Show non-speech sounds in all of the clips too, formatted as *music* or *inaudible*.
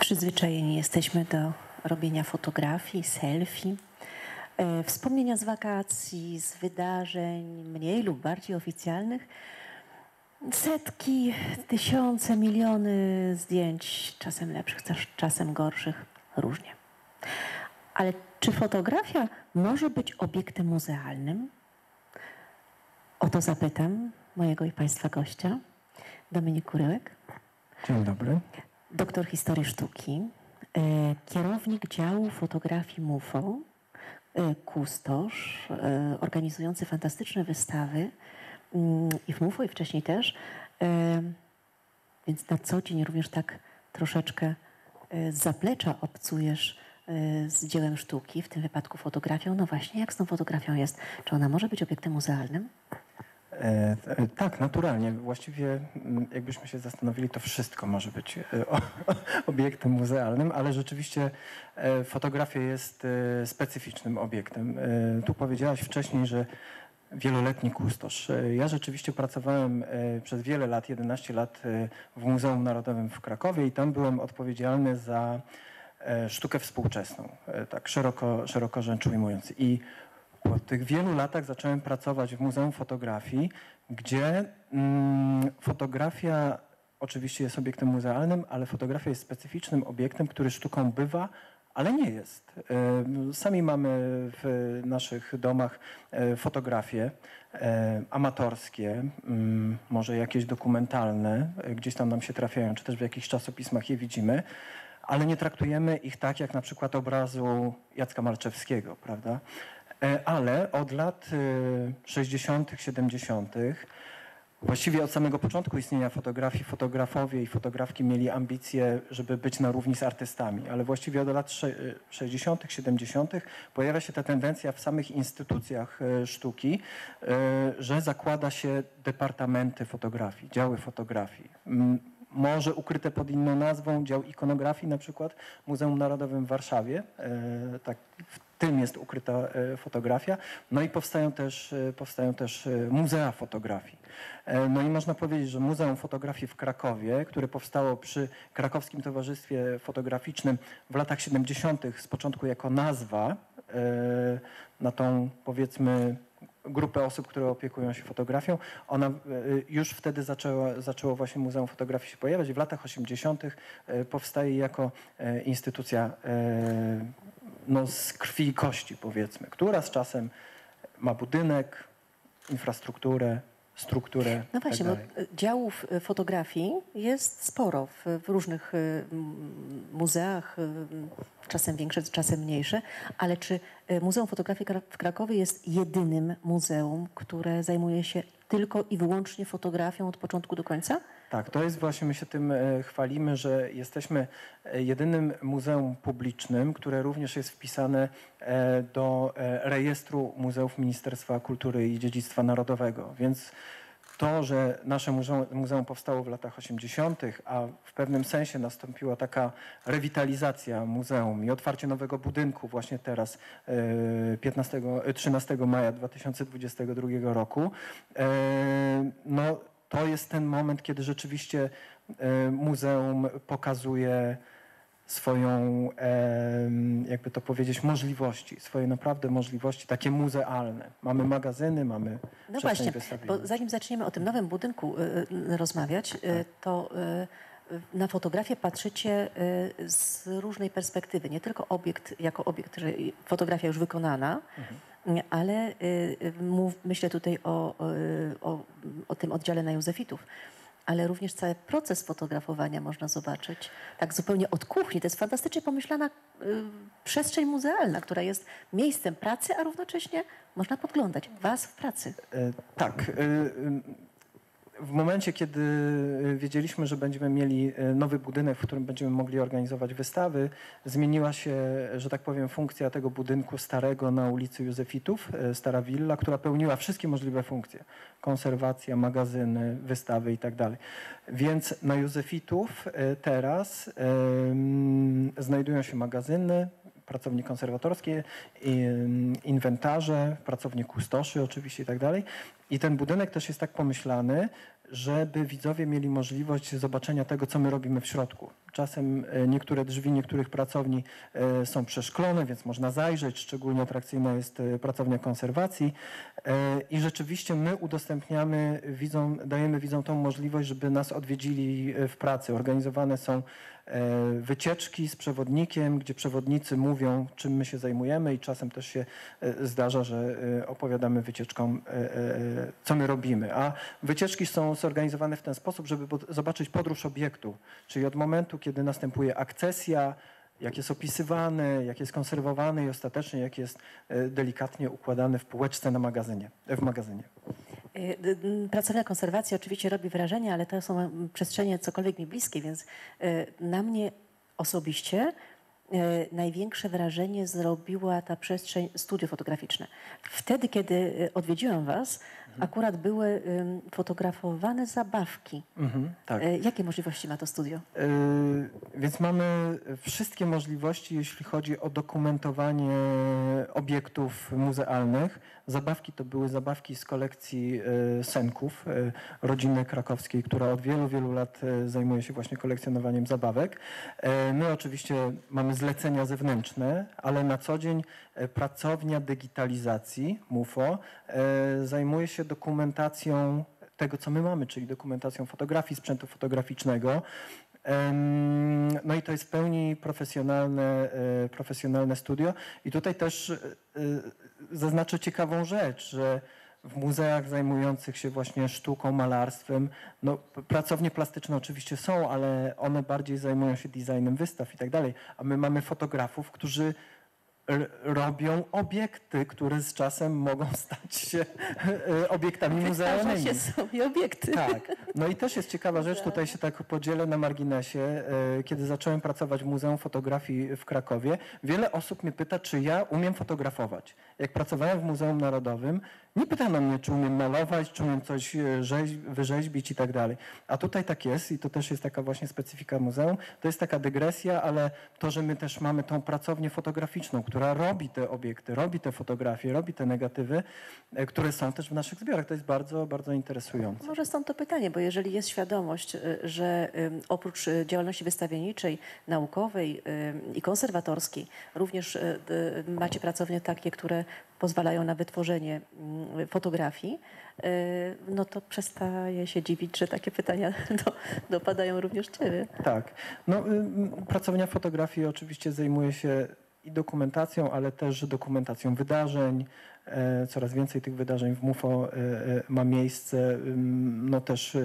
Przyzwyczajeni jesteśmy do robienia fotografii, selfie, e, wspomnienia z wakacji, z wydarzeń mniej lub bardziej oficjalnych. Setki, tysiące, miliony zdjęć, czasem lepszych, czasem gorszych, różnie. Ale czy fotografia może być obiektem muzealnym? O to zapytam mojego i Państwa gościa, Dominik Kuryłek. Dzień dobry. Doktor historii sztuki, e, kierownik działu fotografii MUFO, e, kustosz, e, organizujący fantastyczne wystawy mm, i w MUFO i wcześniej też. Więc na co dzień również tak troszeczkę z zaplecza obcujesz z dziełem sztuki, w tym wypadku fotografią. No właśnie, jak z tą fotografią jest? Czy ona może być obiektem muzealnym? E, e, tak, naturalnie. Właściwie mm, jakbyśmy się zastanowili, to wszystko może być e, obiektem muzealnym, ale rzeczywiście fotografia jest specyficznym obiektem. Tu powiedziałaś wcześniej, że wieloletni kustosz. Ja rzeczywiście pracowałem przez wiele lat, 11 lat w Muzeum Narodowym w Krakowie i tam byłem odpowiedzialny za sztukę współczesną, tak szeroko, szeroko rzecz ujmując. I po tych wielu latach zacząłem pracować w Muzeum Fotografii, gdzie mm, fotografia oczywiście jest obiektem muzealnym, ale fotografia jest specyficznym obiektem, który sztuką bywa, ale nie jest. E, sami mamy w naszych domach e, fotografie e, amatorskie, mm, może jakieś dokumentalne, gdzieś tam nam się trafiają, czy też w jakichś czasopismach je widzimy, ale nie traktujemy ich tak jak na przykład obrazu Jacka Malczewskiego, prawda? E, ale od lat 60., e, 70., właściwie od samego początku istnienia fotografii, fotografowie i fotografki mieli ambicje, żeby być na równi z artystami, ale właściwie od lat 60., 70. pojawia się ta tendencja w samych instytucjach e, sztuki, że zakłada się departamenty fotografii, działy fotografii może ukryte pod inną nazwą, dział ikonografii na przykład Muzeum Narodowym w Warszawie. Tak, tym jest ukryta e, fotografia. No i powstają też, e, powstają też e, muzea fotografii. No i można powiedzieć, że Muzeum Fotografii w Krakowie, które powstało przy Krakowskim Towarzystwie Fotograficznym w latach 70. z początku jako nazwa na tą powiedzmy grupę osób, które opiekują się fotografią. Ona już wtedy zaczęła, zaczęło właśnie Muzeum Fotografii się pojawiać. W latach 80. powstaje jako instytucja no, z krwi i kości, powiedzmy, która z czasem ma budynek, infrastrukturę, strukturę. No tak właśnie, tak bo działów y, fotografii jest sporo w, w, różnych y, muzeach, y, czasem większe, czasem mniejsze, ale czy Muzeum Fotografii w Krakowie jest jedynym muzeum, które zajmuje się tylko i wyłącznie fotografią od początku do końca? Tak, to jest właśnie, my się tym e, chwalimy, że jesteśmy e, jedynym muzeum publicznym, które również jest wpisane e, do rejestru muzeów Ministerstwa Kultury i Dziedzictwa Narodowego. Więc to, że nasze muzeum, muzeum, powstało w latach 80., a w pewnym sensie nastąpiła taka rewitalizacja muzeum i otwarcie nowego budynku właśnie teraz 15, 13 maja 2022 roku, no to jest ten moment, kiedy rzeczywiście e, muzeum pokazuje swoją, jakby to powiedzieć, możliwości, swoje naprawdę możliwości takie muzealne. Mamy magazyny, mamy No właśnie, bo zanim zaczniemy o tym nowym budynku e, e, rozmawiać, tak. to na fotografię patrzycie z różnej perspektywy. Nie tylko obiekt jako obiekt, że fotografia już wykonana, mhm ale y, y, mów, myślę tutaj o, o, o tym oddziale na Józefitów ale również cały proces fotografowania można zobaczyć. Tak zupełnie od kuchni. To jest fantastycznie pomyślana y, przestrzeń muzealna, która jest miejscem pracy, a równocześnie można podglądać Was w pracy. E, tak. Y, y, w momencie, kiedy y, wiedzieliśmy, że będziemy mieli y, nowy budynek, w którym będziemy mogli organizować wystawy, zmieniła się, że tak powiem, funkcja tego budynku starego na ulicy Józefitów, y, stara willa, która pełniła wszystkie możliwe funkcje. Konserwacja, magazyny, wystawy i tak. Więc na Józefitów teraz znajdują się magazyny, pracownie konserwatorskie, mm, inwentarze, pracownie kustoszy oczywiście i tak dalej. I ten budynek też jest tak pomyślany, żeby widzowie mieli możliwość zobaczenia tego, co my robimy w środku. Czasem e, niektóre drzwi niektórych pracowni e, są przeszklone, więc można zajrzeć. Szczególnie atrakcyjna jest e, pracownia konserwacji. I rzeczywiście my udostępniamy dajemy widzom tą możliwość, żeby nas odwiedzili w pracy. Organizowane są wycieczki z przewodnikiem, gdzie przewodnicy mówią, czym my się zajmujemy i czasem też się zdarza, że opowiadamy wycieczkom, co my robimy. A wycieczki są zorganizowane w ten sposób, żeby zobaczyć podróż obiektu, czyli od momentu, kiedy następuje akcesja, jak jest opisywany, jak jest konserwowany i ostatecznie jak jest e, delikatnie układany w półeczce na magazynie, w magazynie. E, pracownia konserwacji oczywiście robi wrażenie, ale to są przestrzenie cokolwiek mi bliskie, więc e, na mnie osobiście największe wrażenie zrobiła ta przestrzeń studio fotograficzne. Wtedy, kiedy odwiedziłam Was, akurat były fotografowane zabawki. Mhm, tak. E, jakie możliwości ma to studio? Yy, więc mamy wszystkie możliwości, jeśli chodzi o dokumentowanie obiektów muzealnych. Zabawki to były zabawki z kolekcji e, Senków, rodziny krakowskiej, która od wielu, wielu lat zajmuje się właśnie kolekcjonowaniem zabawek. My oczywiście mamy zlecenia zewnętrzne, ale na co dzień pracownia digitalizacji MUFO zajmuje się dokumentacją tego, co my mamy, czyli dokumentacją fotografii, sprzętu fotograficznego. No i to jest w pełni profesjonalne, e, profesjonalne studio. I tutaj też e, zaznaczę ciekawą rzecz, że w muzeach zajmujących się właśnie sztuką, malarstwem, no, pracownie plastyczne oczywiście są, ale one bardziej zajmują się designem wystaw i tak dalej. A my mamy fotografów, którzy robią obiekty, które z czasem mogą *laughs* stać się e, obiektami muzealnymi. się sobie obiekty. Tak. No i też jest ciekawa rzecz, tutaj się tak podzielę na marginesie. E, kiedy zacząłem pracować w Muzeum Fotografii w Krakowie, wiele osób mnie pyta, czy ja umiem fotografować. Jak pracowałem w Muzeum Narodowym, nie pytano mnie, czy umiem malować, czy umiem coś e, wyrzeźbić i tak dalej. A tutaj tak jest i to też jest taka właśnie specyfika muzeum. To jest taka dygresja, ale to, że my też mamy tą pracownię fotograficzną, która robi te obiekty, robi te fotografie, robi te negatywy, e, które są też w naszych zbiorach. To jest bardzo, bardzo interesujące. Może stąd to pytanie, bo jeżeli jest świadomość, e, że oprócz działalności wystawienniczej, naukowej i konserwatorskiej, również macie pracownie takie, które pozwalają na wytworzenie mm, fotografii, no to przestaje się dziwić, że takie pytania *laughs* do, dopadają również Ciebie. Tak. No, y, pracownia fotografii oczywiście zajmuje się i dokumentacją, ale też dokumentacją wydarzeń. E, coraz więcej tych wydarzeń w MUFO e, e, ma miejsce. No też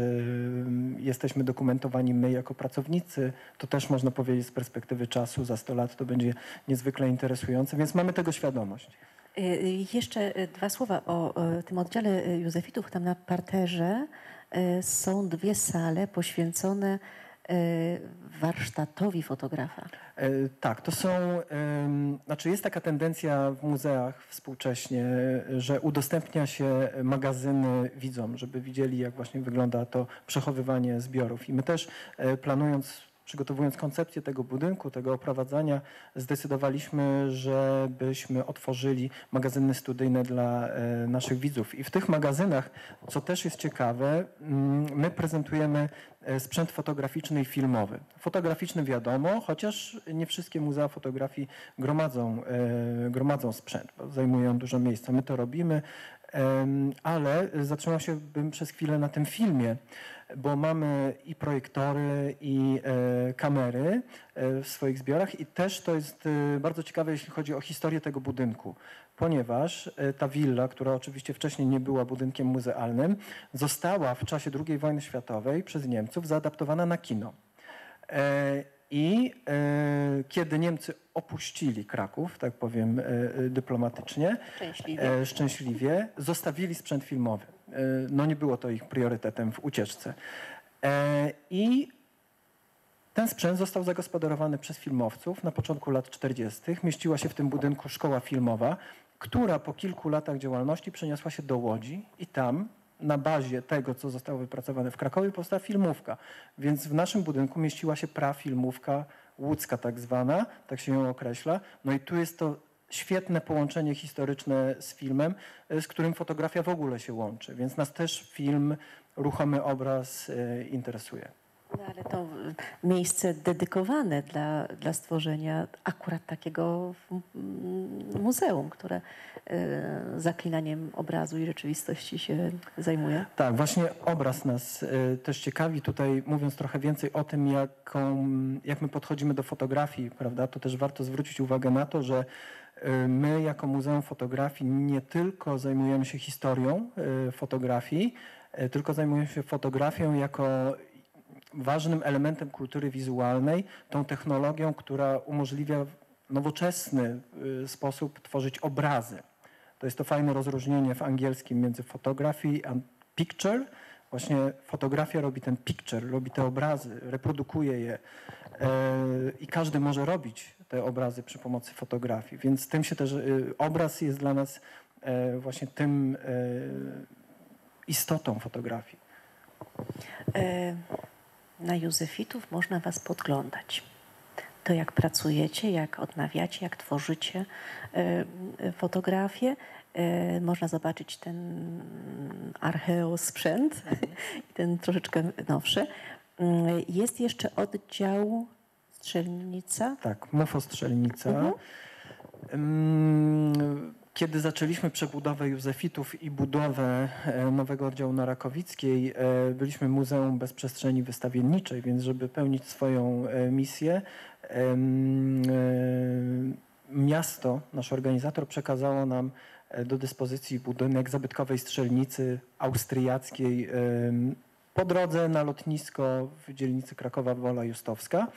jesteśmy dokumentowani my jako pracownicy. To też można powiedzieć z perspektywy czasu, za 100 lat to będzie niezwykle interesujące, więc mamy tego świadomość. Jeszcze dwa słowa o tym oddziale Józefitów. Tam na parterze są dwie sale poświęcone warsztatowi fotografa. Tak, to są, znaczy jest taka tendencja w muzeach współcześnie, że udostępnia się magazyny widzom, żeby widzieli jak właśnie wygląda to przechowywanie zbiorów. I my też planując przygotowując koncepcję tego budynku, tego oprowadzania, zdecydowaliśmy, żebyśmy otworzyli magazyny studyjne dla e, naszych widzów. I w tych magazynach, co też jest ciekawe, mm, my prezentujemy e, sprzęt fotograficzny i filmowy. Fotograficzny wiadomo, chociaż nie wszystkie muzea fotografii gromadzą, e, gromadzą sprzęt, bo zajmują dużo miejsca. My to robimy, ale zatrzymał się bym przez chwilę na tym filmie bo mamy i projektory, i e, kamery e, w swoich zbiorach i też to jest e, bardzo ciekawe, jeśli chodzi o historię tego budynku, ponieważ ta willa, która oczywiście wcześniej nie była budynkiem muzealnym, została w czasie II wojny światowej przez Niemców zaadaptowana na kino. I e, kiedy Niemcy opuścili Kraków, tak powiem e, dyplomatycznie, szczęśliwie. E, szczęśliwie, zostawili sprzęt filmowy. E, no nie było to ich priorytetem w ucieczce. E, I ten sprzęt został zagospodarowany przez filmowców na początku lat 40. Mieściła się w tym budynku szkoła filmowa, która po kilku latach działalności przeniosła się do Łodzi i tam na bazie tego, co zostało wypracowane w Krakowie, powstała filmówka. Więc w naszym budynku mieściła się prafilmówka łódzka tak zwana, tak się ją określa. No i tu jest to świetne połączenie historyczne z filmem, e, z którym fotografia w ogóle się łączy, więc nas też film, ruchomy obraz e, interesuje. No ale to y, miejsce dedykowane dla, dla stworzenia akurat takiego muzeum, które zaklinaniem obrazu i rzeczywistości się zajmuje. Tak, właśnie obraz nas też ciekawi. Tutaj mówiąc trochę więcej o tym, jaką, jak my podchodzimy do fotografii, prawda, to też warto zwrócić uwagę na to, że my jako Muzeum Fotografii nie tylko zajmujemy się historią y, fotografii, y, tylko zajmujemy się fotografią jako ważnym elementem kultury wizualnej, tą technologią, która umożliwia nowoczesny y, sposób tworzyć obrazy. To jest to fajne rozróżnienie w angielskim między fotografii a picture. Właśnie fotografia robi ten picture, robi te obrazy, reprodukuje je i każdy może robić te obrazy przy pomocy fotografii. Więc tym się też y, obraz jest dla nas e, właśnie tym e, istotą fotografii. E, na Józefitów można Was podglądać. To jak pracujecie, jak odnawiacie, jak tworzycie e, fotografię. E, można zobaczyć ten archeo sprzęt i ten troszeczkę nowszy. Mm, Jest jeszcze oddział strzelnica. Tak, mofostrzelnica. Mhm. Ym, Kiedy zaczęliśmy przebudowę Józefitów i budowę e, nowego oddziału na Rakowickiej, e, byliśmy muzeum bez przestrzeni wystawienniczej, więc żeby pełnić swoją e, misję, miasto, nasz organizator przekazało nam do dyspozycji budynek zabytkowej strzelnicy austriackiej po drodze na lotnisko w dzielnicy Krakowa Wola Justowska.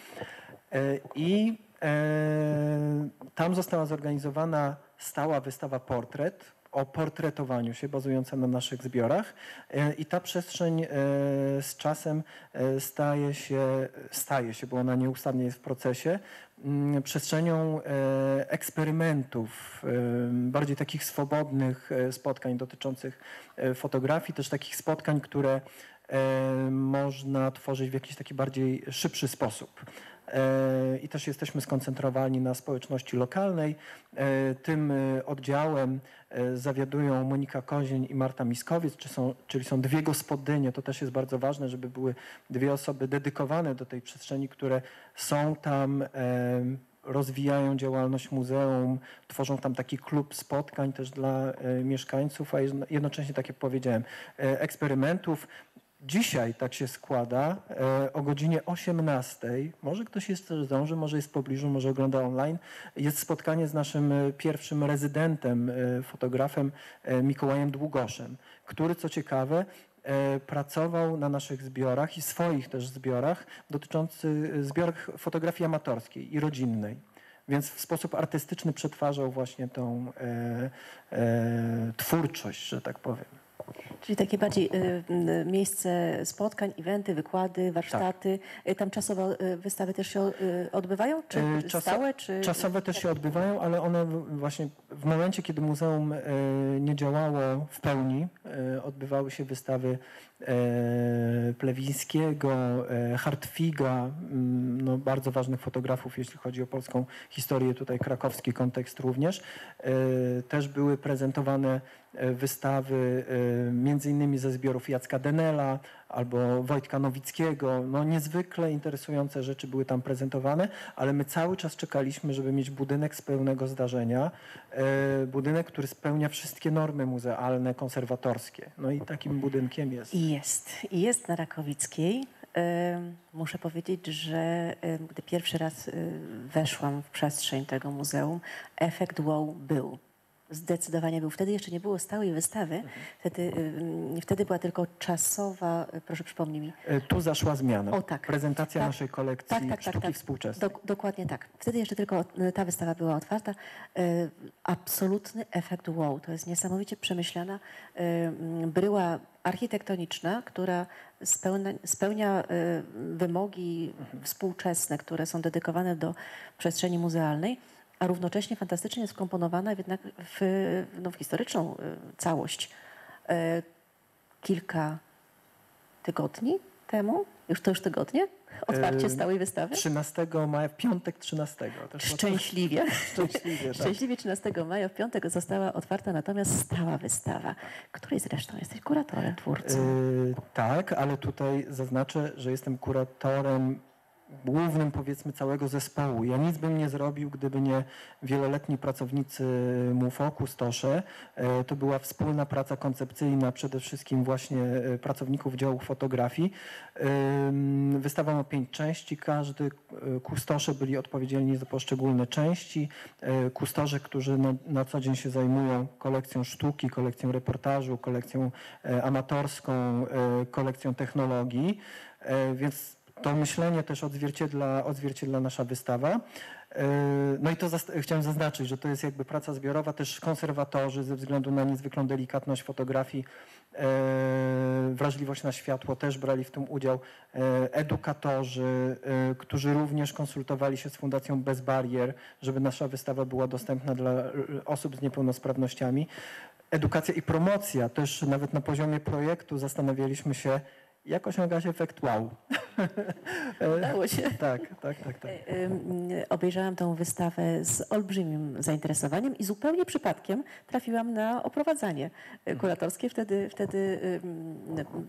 E, I e, tam została zorganizowana stała wystawa portret o portretowaniu się, bazująca na naszych zbiorach. E, I ta przestrzeń z czasem staje się, staje się, bo ona nieustannie jest w procesie, mm, przestrzenią eksperymentów, bardziej takich swobodnych spotkań dotyczących fotografii, też takich spotkań, które można tworzyć w jakiś taki bardziej szybszy sposób. E, I też jesteśmy skoncentrowani na społeczności lokalnej. E, Tym e, oddziałem zawiadują Monika Kozień i Marta Miskowiec, czyli są dwie gospodynie. To też jest bardzo ważne, żeby były dwie osoby dedykowane do tej przestrzeni, które są tam rozwijają działalność muzeum, tworzą tam taki klub spotkań też dla mieszkańców, a jedno- jednocześnie, tak jak powiedziałem, eksperymentów. Dzisiaj tak się składa, e, o godzinie 18, może ktoś jeszcze zdąży, może jest w pobliżu, może ogląda online, jest spotkanie z naszym e, pierwszym rezydentem, e, fotografem Mikołajem Długoszem, który co ciekawe pracował na naszych zbiorach i swoich też zbiorach dotyczących zbiorach fotografii amatorskiej i rodzinnej. Więc w sposób artystyczny przetwarzał właśnie tą e, e, twórczość, że tak powiem. Czyli takie bardziej y, y, miejsce spotkań, eventy, wykłady, warsztaty. Y, Tam czasowe y, wystawy też się y, odbywają? Czy Y, czaso- stałe? Czy... Czasowe też się odbywają, ale one właśnie w momencie, kiedy muzeum nie działało w pełni, odbywały się wystawy Plewińskiego, Hartwiga, mm, no, bardzo ważnych fotografów, jeśli chodzi o polską historię, tutaj krakowski kontekst również. Też były prezentowane wystawy e, między innymi ze zbiorów Jacka Denela albo Wojtka Nowickiego. No, niezwykle interesujące rzeczy były tam prezentowane, ale my cały czas czekaliśmy, żeby mieć budynek z pełnego zdarzenia. E, budynek, który spełnia wszystkie normy muzealne, konserwatorskie. No i takim budynkiem jest. I jest. I jest na Rakowickiej. Muszę powiedzieć, że gdy pierwszy raz weszłam w przestrzeń tego muzeum, efekt wow był. Zdecydowanie był. Wtedy jeszcze nie było stałej wystawy. Wtedy, ym, wtedy była tylko czasowa, y, proszę przypomnij mi, E, Tu zaszła zmiana. O, tak. Prezentacja Tak. naszej kolekcji Tak, tak, tak, sztuki tak. współczesnej. Dok- dokładnie tak. Wtedy jeszcze tylko y, ta wystawa była otwarta. Y, Absolutny efekt wow. To jest niesamowicie przemyślana y, bryła architektoniczna, która spełnia, spełnia y, wymogi współczesne, które są dedykowane do przestrzeni muzealnej, a równocześnie fantastycznie skomponowana jednak w, no, w historyczną y, całość. Y, Kilka tygodni temu, już to już tygodnie, Otwarcie stałej wystawy? 13 maja, w piątek 13. Też Szczęśliwie. *laughs* Szczęśliwie, tak. Szczęśliwie 13 maja w piątek została otwarta natomiast stała wystawa, której zresztą jesteś kuratorem, twórcą. Yy, tak, ale tutaj zaznaczę, że jestem kuratorem głównym powiedzmy całego zespołu. Ja nic bym nie zrobił, gdyby nie wieloletni pracownicy MUFO, kustosze. E, To była wspólna praca koncepcyjna przede wszystkim właśnie e, pracowników działu fotografii. Wystawa ma pięć części, każdy e, kustosze byli odpowiedzialni za poszczególne części. Kustosze, którzy na, na co dzień się zajmują kolekcją sztuki, kolekcją reportażu, kolekcją amatorską, kolekcją technologii, więc to myślenie też odzwierciedla, odzwierciedla nasza wystawa. E, No i to chciałem zaznaczyć, że to jest jakby praca zbiorowa, też konserwatorzy ze względu na niezwykłą delikatność fotografii, e, wrażliwość na światło też brali w tym udział, e, edukatorzy, którzy również konsultowali się z Fundacją Bez Barier, żeby nasza wystawa była dostępna dla osób z niepełnosprawnościami. Edukacja i promocja, też nawet na poziomie projektu zastanawialiśmy się, jak osiągać efekt wow. *laughs* Udało się. Tak, tak, tak, tak. Ym, Obejrzałam tę wystawę z olbrzymim zainteresowaniem i zupełnie przypadkiem trafiłam na oprowadzanie y, kuratorskie. Wtedy, wtedy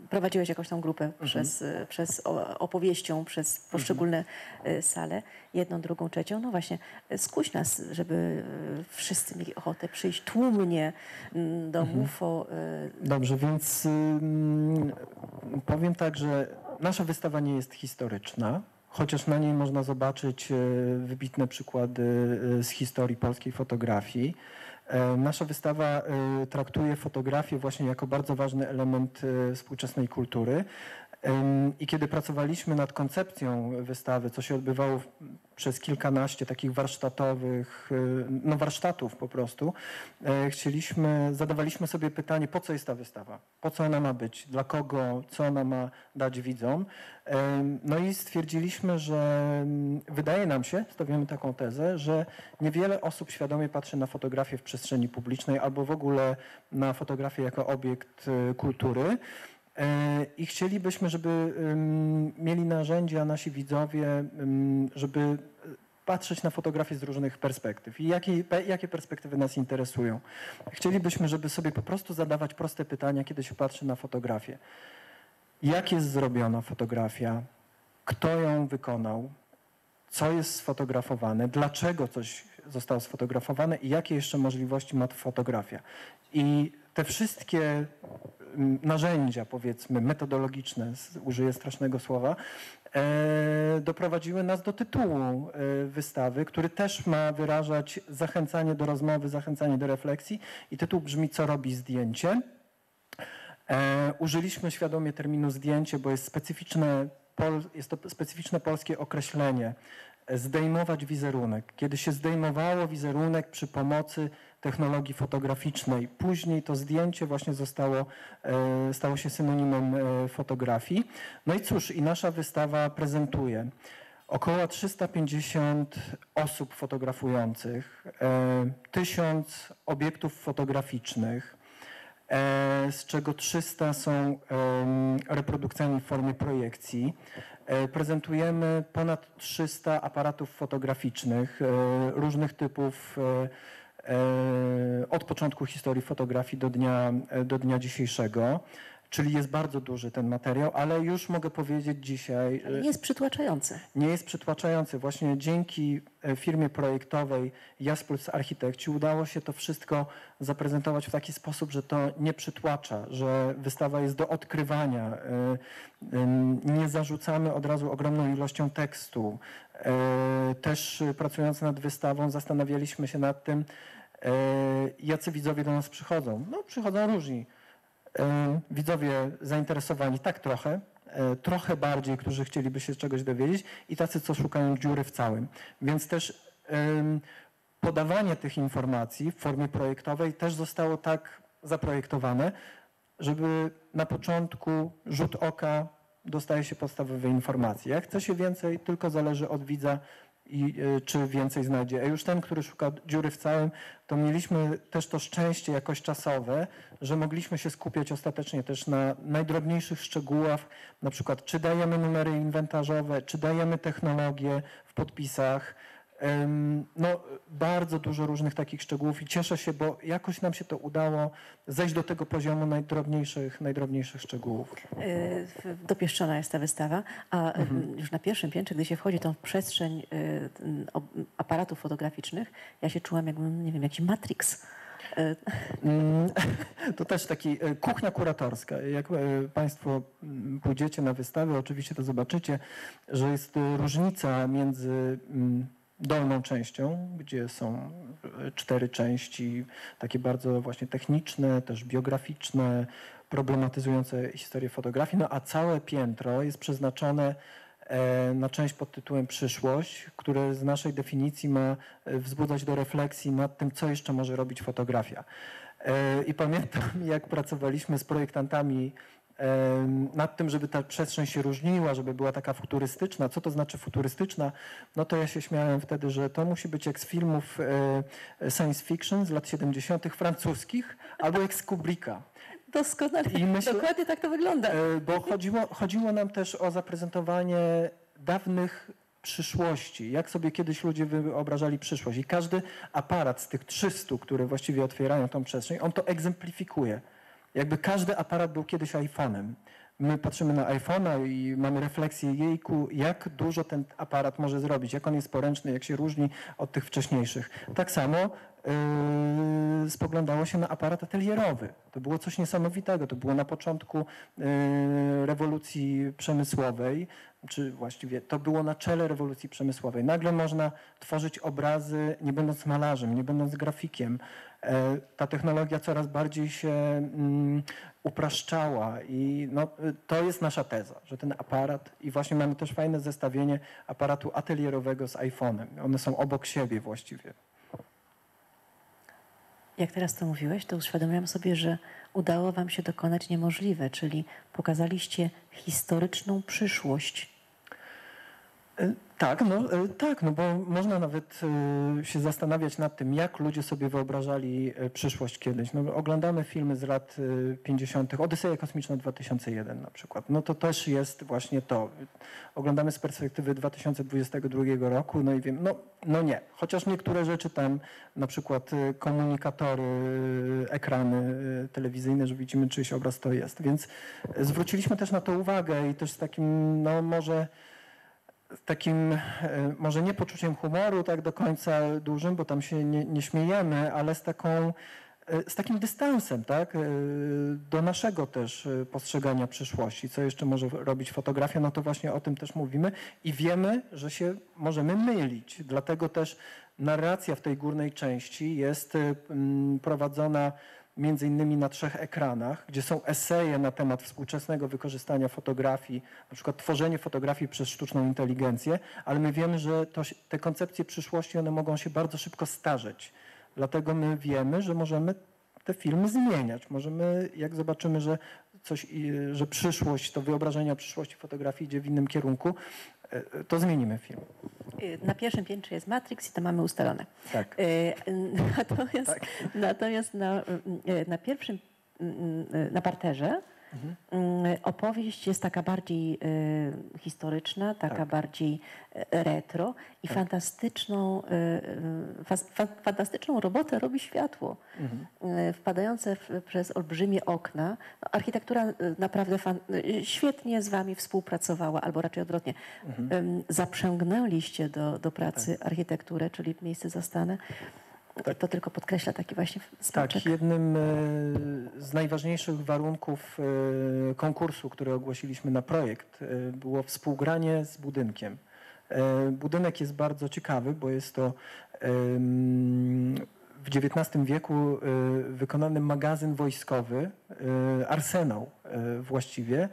prowadziłeś jakąś tą grupę przez, y, przez o- opowieścią, przez poszczególne y, sale, jedną, drugą, trzecią. No właśnie, skuś nas, żeby wszyscy mieli ochotę przyjść tłumnie do MUFO. y, Dobrze, więc ym, powiem tak, że nasza wystawa nie jest historyczna, chociaż na niej można zobaczyć e, wybitne przykłady e, z historii polskiej fotografii. E, Nasza wystawa traktuje fotografię właśnie jako bardzo ważny element współczesnej kultury. I kiedy pracowaliśmy nad koncepcją wystawy, co się odbywało przez kilkanaście takich warsztatowych, y, no warsztatów po prostu, e, chcieliśmy, zadawaliśmy sobie pytanie, po co jest ta wystawa? Po co ona ma być? Dla kogo? Co ona ma dać widzom? No i stwierdziliśmy, że mm, wydaje nam się, stawiamy taką tezę, że niewiele osób świadomie patrzy na fotografię w przestrzeni publicznej albo w ogóle na fotografię jako obiekt y, kultury. E, I chcielibyśmy, żeby mieli narzędzia nasi widzowie, żeby patrzeć na fotografię z różnych perspektyw. I jakie, jakie perspektywy nas interesują? Chcielibyśmy, żeby sobie po prostu zadawać proste pytania, kiedy się patrzy na fotografię. Jak jest zrobiona fotografia? Kto ją wykonał? Co jest sfotografowane? Dlaczego coś zostało sfotografowane? I jakie jeszcze możliwości ma fotografia? I te wszystkie mm, narzędzia, powiedzmy, metodologiczne, użyję strasznego słowa, e, doprowadziły nas do tytułu e, wystawy, który też ma wyrażać zachęcanie do rozmowy, zachęcanie do refleksji. I tytuł brzmi Co robi zdjęcie? E, użyliśmy świadomie terminu zdjęcie, bo jest specyficzne, pol, jest to specyficzne polskie określenie. E, Zdejmować wizerunek. Kiedy się zdejmowało wizerunek przy pomocy technologii fotograficznej, później to zdjęcie właśnie zostało, e, stało się synonimem e, fotografii. No i cóż, i nasza wystawa prezentuje około 350 osób fotografujących, e, 1000 obiektów fotograficznych, e, z czego 300 są reprodukcjami w formie projekcji. E, Prezentujemy ponad 300 aparatów fotograficznych e, różnych typów e, e, od początku historii fotografii do dnia, e, do dnia dzisiejszego. Czyli jest bardzo duży ten materiał, ale już mogę powiedzieć dzisiaj, Ale nie jest przytłaczające. nie jest przytłaczający. Właśnie dzięki e, firmie projektowej Jaspuls Architekci udało się to wszystko zaprezentować w taki sposób, że to nie przytłacza, że wystawa jest do odkrywania. e, Nie zarzucamy od razu ogromną ilością tekstu. E, Też e, pracując nad wystawą zastanawialiśmy się nad tym, e, jacy widzowie do nas przychodzą. No przychodzą różni. E, widzowie zainteresowani tak trochę, e, trochę bardziej, którzy chcieliby się czegoś dowiedzieć i tacy, co szukają dziury w całym. Więc też podawanie tych informacji w formie projektowej też zostało tak zaprojektowane, żeby na początku rzut oka dostaje się podstawowe informacje. Jak chce się więcej, tylko zależy od widza, i e, czy więcej znajdzie. A już ten, który szuka dziury w całym, to mieliśmy też to szczęście jakoś czasowe, że mogliśmy się skupiać ostatecznie też na najdrobniejszych szczegółach, na przykład czy dajemy numery inwentarzowe, czy dajemy technologię w podpisach, No, bardzo dużo różnych takich szczegółów i cieszę się, bo jakoś nam się to udało zejść do tego poziomu najdrobniejszych, najdrobniejszych szczegółów. W- Dopieszczona jest ta wystawa, a y, już na pierwszym piętrze, gdy się wchodzi tą przestrzeń ob- aparatów fotograficznych, ja się czułam jakbym, nie wiem, jakiś Matrix. Y, Mm, *laughs* To też taki e, kuchnia kuratorska. Jak e, Państwo mm, pójdziecie na wystawę, oczywiście to zobaczycie, że jest e, różnica między mm, dolną częścią, gdzie są e, cztery części, takie bardzo właśnie techniczne, też biograficzne, problematyzujące historię fotografii, no a całe piętro jest przeznaczone e, na część pod tytułem Przyszłość, które z naszej definicji ma e, wzbudzać do refleksji nad tym, co jeszcze może robić fotografia. I pamiętam, *laughs* jak pracowaliśmy z projektantami nad tym, żeby ta przestrzeń się różniła, żeby była taka futurystyczna. Co to znaczy futurystyczna? No to ja się śmiałem wtedy, że to musi być jak z filmów e, science fiction z lat 70. francuskich albo jak z Kubricka. Doskonale, I dokładnie tak to wygląda. E, Bo chodziło, chodziło nam też o zaprezentowanie dawnych przyszłości, jak sobie kiedyś ludzie wyobrażali przyszłość. I każdy aparat z tych 300, które właściwie otwierają tą przestrzeń, on to egzemplifikuje. Jakby każdy aparat był kiedyś iPhone'em. My patrzymy na iPhone'a i mamy refleksję jejku, jak dużo ten aparat może zrobić, jak on jest poręczny, jak się różni od tych wcześniejszych. Tak samo spoglądało się na aparat atelierowy. To było coś niesamowitego. To było na początku yy, rewolucji przemysłowej, czy właściwie to było na czele rewolucji przemysłowej. Nagle można tworzyć obrazy, nie będąc malarzem, nie będąc grafikiem. E, Ta technologia coraz bardziej się mm, upraszczała i no, to jest nasza teza, że ten aparat i właśnie mamy też fajne zestawienie aparatu atelierowego z iPhone'em. One są obok siebie właściwie. Jak teraz to mówiłeś, to uświadomiłam sobie, że udało wam się dokonać niemożliwe, czyli pokazaliście historyczną przyszłość. Tak, no, e, tak, no bo można nawet e, się zastanawiać nad tym, jak ludzie sobie wyobrażali e, przyszłość kiedyś. No, oglądamy filmy z lat e, 50., Odyseja Kosmiczna 2001 na przykład. No to też jest właśnie to. Oglądamy z perspektywy 2022 roku, no i wiem, no, no nie. Chociaż niektóre rzeczy tam, na przykład komunikatory, ekrany telewizyjne, że widzimy czyjś obraz, to jest. Więc zwróciliśmy też na to uwagę i też z takim, no może takim, e, może nie poczuciem humoru tak do końca dużym, bo tam się nie, nie śmiejemy, ale z taką, e, z takim dystansem, tak, e, do naszego też postrzegania przyszłości, co jeszcze może robić fotografia, no to właśnie o tym też mówimy i wiemy, że się możemy mylić, dlatego też narracja w tej górnej części jest prowadzona między innymi na trzech ekranach, gdzie są eseje na temat współczesnego wykorzystania fotografii, na przykład tworzenie fotografii przez sztuczną inteligencję, ale my wiemy, że to, te koncepcje przyszłości, one mogą się bardzo szybko starzeć. Dlatego my wiemy, że możemy te filmy zmieniać. Możemy, jak zobaczymy, że coś, że przyszłość, to wyobrażenie o przyszłości fotografii idzie w innym kierunku, to zmienimy film. Y, Na pierwszym piętrze jest Matrix i to mamy ustalone. Tak. Y, *laughs* Natomiast, Tak. natomiast na, y, na pierwszym, na parterze y, opowieść jest taka bardziej y, historyczna, taka Tak. bardziej y, retro i fantastyczną, y, y, fa, fantastyczną robotę robi światło. Y, Wpadające w, przez olbrzymie okna. No, architektura naprawdę świetnie z wami współpracowała, albo raczej odwrotnie. Ym, Zaprzęgnęliście do, do pracy architekturę, czyli miejsce zastane. Tak. To tylko podkreśla taki właśnie smaczek. Tak, jednym e, z najważniejszych warunków e, konkursu, który ogłosiliśmy na projekt, e, było współgranie z budynkiem. Budynek jest bardzo ciekawy, bo jest to w XIX wieku wykonany magazyn wojskowy, arsenał właściwie.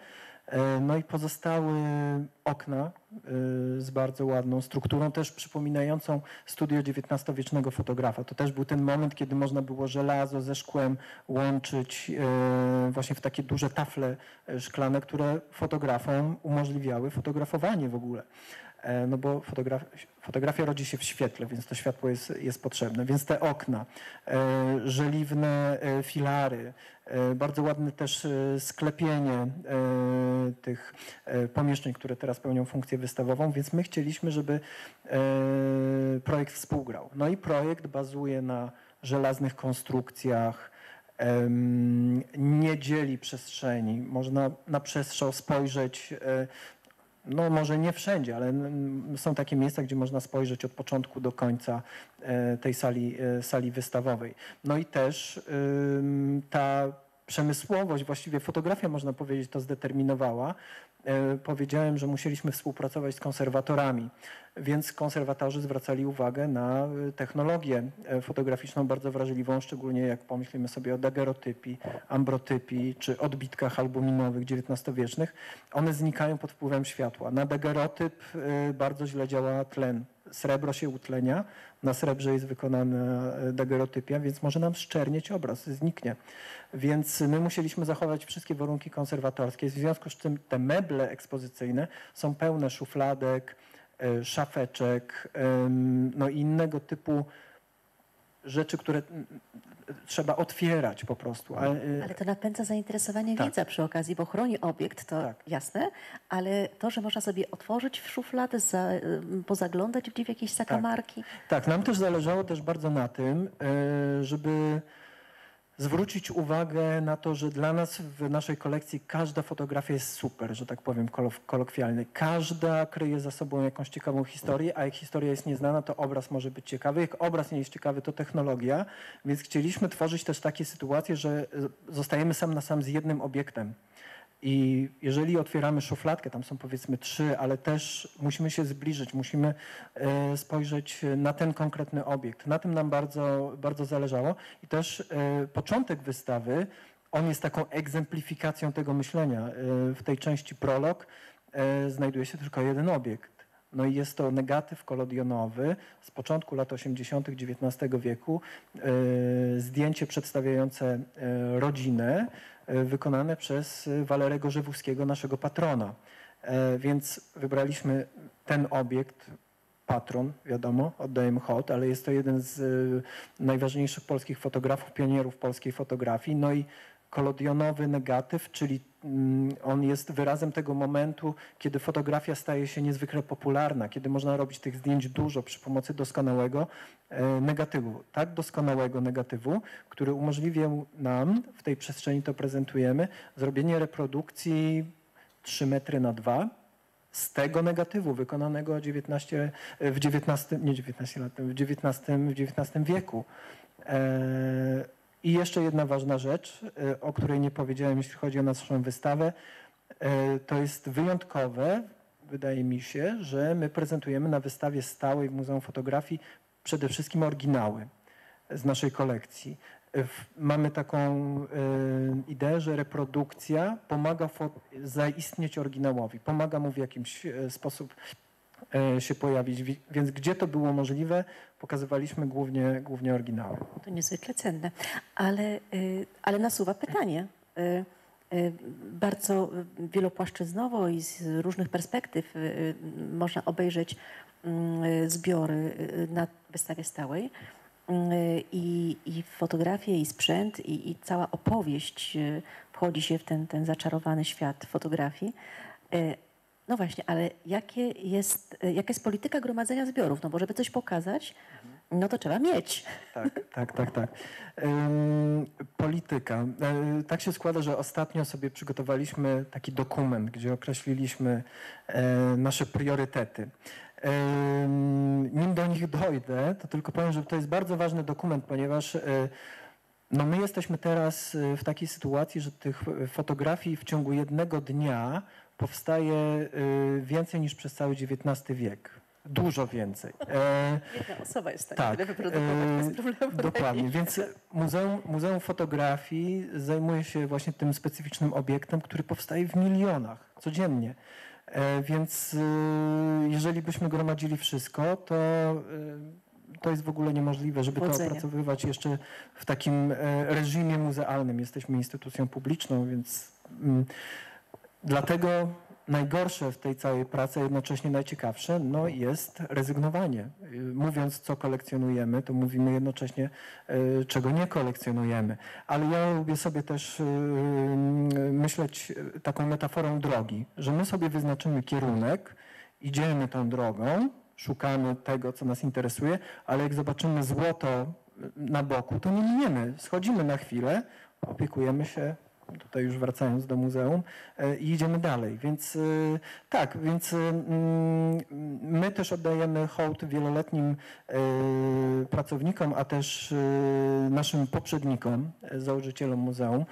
E, No i pozostały okna e, z bardzo ładną strukturą, też przypominającą studio XIX-wiecznego fotografa. To też był ten moment, kiedy można było żelazo ze szkłem łączyć e, właśnie w takie duże tafle szklane, które fotografom umożliwiały fotografowanie w ogóle. No bo fotograf, Fotografia rodzi się w świetle, więc to światło jest, jest potrzebne. Więc te okna, e, żeliwne e, filary, e, bardzo ładne też sklepienie tych pomieszczeń, które teraz pełnią funkcję wystawową, więc my chcieliśmy, żeby projekt współgrał. No i projekt bazuje na żelaznych konstrukcjach, nie dzieli przestrzeni. Można na przestrzał spojrzeć, no może nie wszędzie, ale są takie miejsca, gdzie można spojrzeć od początku do końca e, tej sali, e, sali wystawowej. No i też ta przemysłowość, właściwie fotografia można powiedzieć to zdeterminowała. E, Powiedziałem, że musieliśmy współpracować z konserwatorami, więc konserwatorzy zwracali uwagę na e, technologię e, fotograficzną bardzo wrażliwą, szczególnie jak pomyślimy sobie o dagerotypii, ambrotypii czy odbitkach albuminowych XIX-wiecznych. One znikają pod wpływem światła. Na dagerotyp bardzo źle działa tlen. Srebro się utlenia, na srebrze jest wykonana e, dagerotypia, więc może nam szczernieć obraz, zniknie. Więc my musieliśmy zachować wszystkie warunki konserwatorskie. W związku z czym te meble ekspozycyjne są pełne szufladek, e, szafeczek, no i innego typu rzeczy, które mm, trzeba otwierać po prostu. A, e, Ale to napędza zainteresowanie Tak. widza przy okazji, bo chroni obiekt, to Tak. jasne, ale to, że można sobie otworzyć w szufladę, za, pozaglądać w jakieś zakamarki. Tak, nam też zależało też bardzo na tym, e, żeby zwrócić uwagę na to, że dla nas w naszej kolekcji każda fotografia jest super, że tak powiem kolo- kolokwialnie. Każda kryje za sobą jakąś ciekawą historię, a jak historia jest nieznana, to obraz może być ciekawy. Jak obraz nie jest ciekawy, to technologia. Więc chcieliśmy tworzyć też takie sytuacje, że zostajemy sam na sam z jednym obiektem. I jeżeli otwieramy szufladkę, tam są powiedzmy trzy, ale też musimy się zbliżyć, musimy e, spojrzeć na ten konkretny obiekt. Na tym nam bardzo, bardzo zależało. I też e, początek wystawy, on jest taką egzemplifikacją tego myślenia. E, w tej części prolog znajduje się tylko jeden obiekt. No i jest to negatyw kolodionowy z początku lat 80. XIX wieku, e, zdjęcie przedstawiające e, rodzinę, e, wykonane przez Walerego Żywuskiego, naszego patrona. Więc wybraliśmy ten obiekt, patron, wiadomo, oddajemy hołd, ale jest to jeden z najważniejszych polskich fotografów, pionierów polskiej fotografii. No i kolodionowy negatyw, czyli on jest wyrazem tego momentu, kiedy fotografia staje się niezwykle popularna, kiedy można robić tych zdjęć dużo przy pomocy doskonałego e, negatywu. Tak doskonałego negatywu, który umożliwiał nam, w tej przestrzeni to prezentujemy, zrobienie reprodukcji 3 metry na 2 z tego negatywu wykonanego 19, w XIX, nie 19 lat, w w wieku. E, I jeszcze jedna ważna rzecz, e, o której nie powiedziałem, jeśli chodzi o naszą wystawę. E, To jest wyjątkowe, wydaje mi się, że my prezentujemy na wystawie stałej w Muzeum Fotografii przede wszystkim oryginały z naszej kolekcji. Mamy taką e, ideę, że reprodukcja pomaga zaistnieć oryginałowi, pomaga mu w jakimś sposób się pojawić. Wi- Więc gdzie to było możliwe, pokazywaliśmy głównie, głównie oryginały. To niezwykle cenne. Ale, y, ale nasuwa pytanie. y, Bardzo wielopłaszczyznowo i z różnych perspektyw można obejrzeć y, zbiory na wystawie stałej. Y, I, i fotografie, i sprzęt, i, i cała opowieść wchodzi się w ten, ten zaczarowany świat fotografii. No właśnie, ale jakie jest, y, jaka jest polityka gromadzenia zbiorów? No bo żeby coś pokazać, no to trzeba mieć. Tak, tak, tak, tak. Ym, polityka. E, Tak się składa, że ostatnio sobie przygotowaliśmy taki dokument, gdzie określiliśmy e, nasze priorytety. Nim do nich dojdę, to tylko powiem, że to jest bardzo ważny dokument, ponieważ e, no my jesteśmy teraz e, w takiej sytuacji, że tych e, fotografii w ciągu jednego dnia powstaje e, więcej niż przez cały XIX wiek. Dużo więcej. E, *laughs* Jedna osoba jest tak, Tak, wyprodukować bez e, problemu. Dokładnie, więc Muzeum, Muzeum Fotografii zajmuje się właśnie tym specyficznym obiektem, który powstaje w milionach codziennie. E, Więc e, jeżeli byśmy gromadzili wszystko, to, e, to jest w ogóle niemożliwe, żeby to opracowywać jeszcze w takim reżimie muzealnym. Jesteśmy instytucją publiczną, więc mm, dlatego najgorsze w tej całej pracy, a jednocześnie najciekawsze, no jest rezygnowanie. Y, Mówiąc, co kolekcjonujemy, to mówimy jednocześnie, y, czego nie kolekcjonujemy. Ale ja lubię sobie też y, myśleć taką metaforą drogi, że my sobie wyznaczymy kierunek, idziemy tą drogą, szukamy tego, co nas interesuje, ale jak zobaczymy złoto na boku, to nie miniemy. Schodzimy na chwilę, opiekujemy się, tutaj już wracając do muzeum, e, i idziemy dalej. Więc e, tak, więc e, mm, my też oddajemy hołd wieloletnim pracownikom, a też naszym poprzednikom, założycielom muzeum.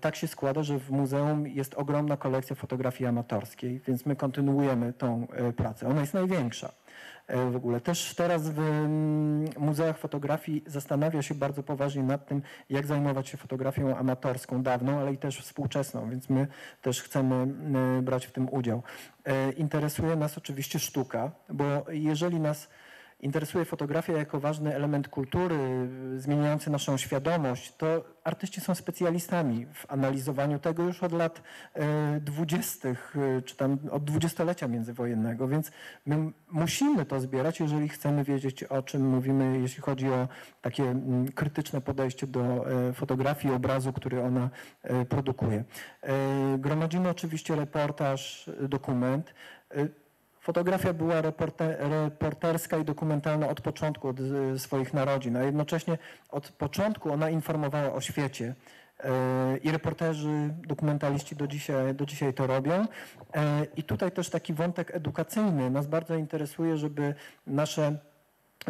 Tak się składa, że w muzeum jest ogromna kolekcja fotografii amatorskiej, więc my kontynuujemy tą pracę. Ona jest największa w ogóle. Też teraz w mm, muzeach fotografii zastanawia się bardzo poważnie nad tym, jak zajmować się fotografią amatorską, dawną, ale i też współczesną, więc my też chcemy e, brać w tym udział. E, Interesuje nas oczywiście sztuka, bo jeżeli nas interesuje fotografia jako ważny element kultury, y, zmieniający naszą świadomość, to artyści są specjalistami w analizowaniu tego już od lat e, dwudziestych, y, czy tam od dwudziestolecia międzywojennego, więc my musimy to zbierać, jeżeli chcemy wiedzieć, o czym mówimy, jeśli chodzi o takie mm, krytyczne podejście do fotografii, obrazu, który ona produkuje. Gromadzimy oczywiście reportaż, dokument. Fotografia była reporte, reporterska i dokumentalna od początku, od e, swoich narodzin, a jednocześnie od początku ona informowała o świecie. E, I reporterzy, dokumentaliści do dzisiaj, do dzisiaj to robią. E, I tutaj też taki wątek edukacyjny nas bardzo interesuje, żeby nasze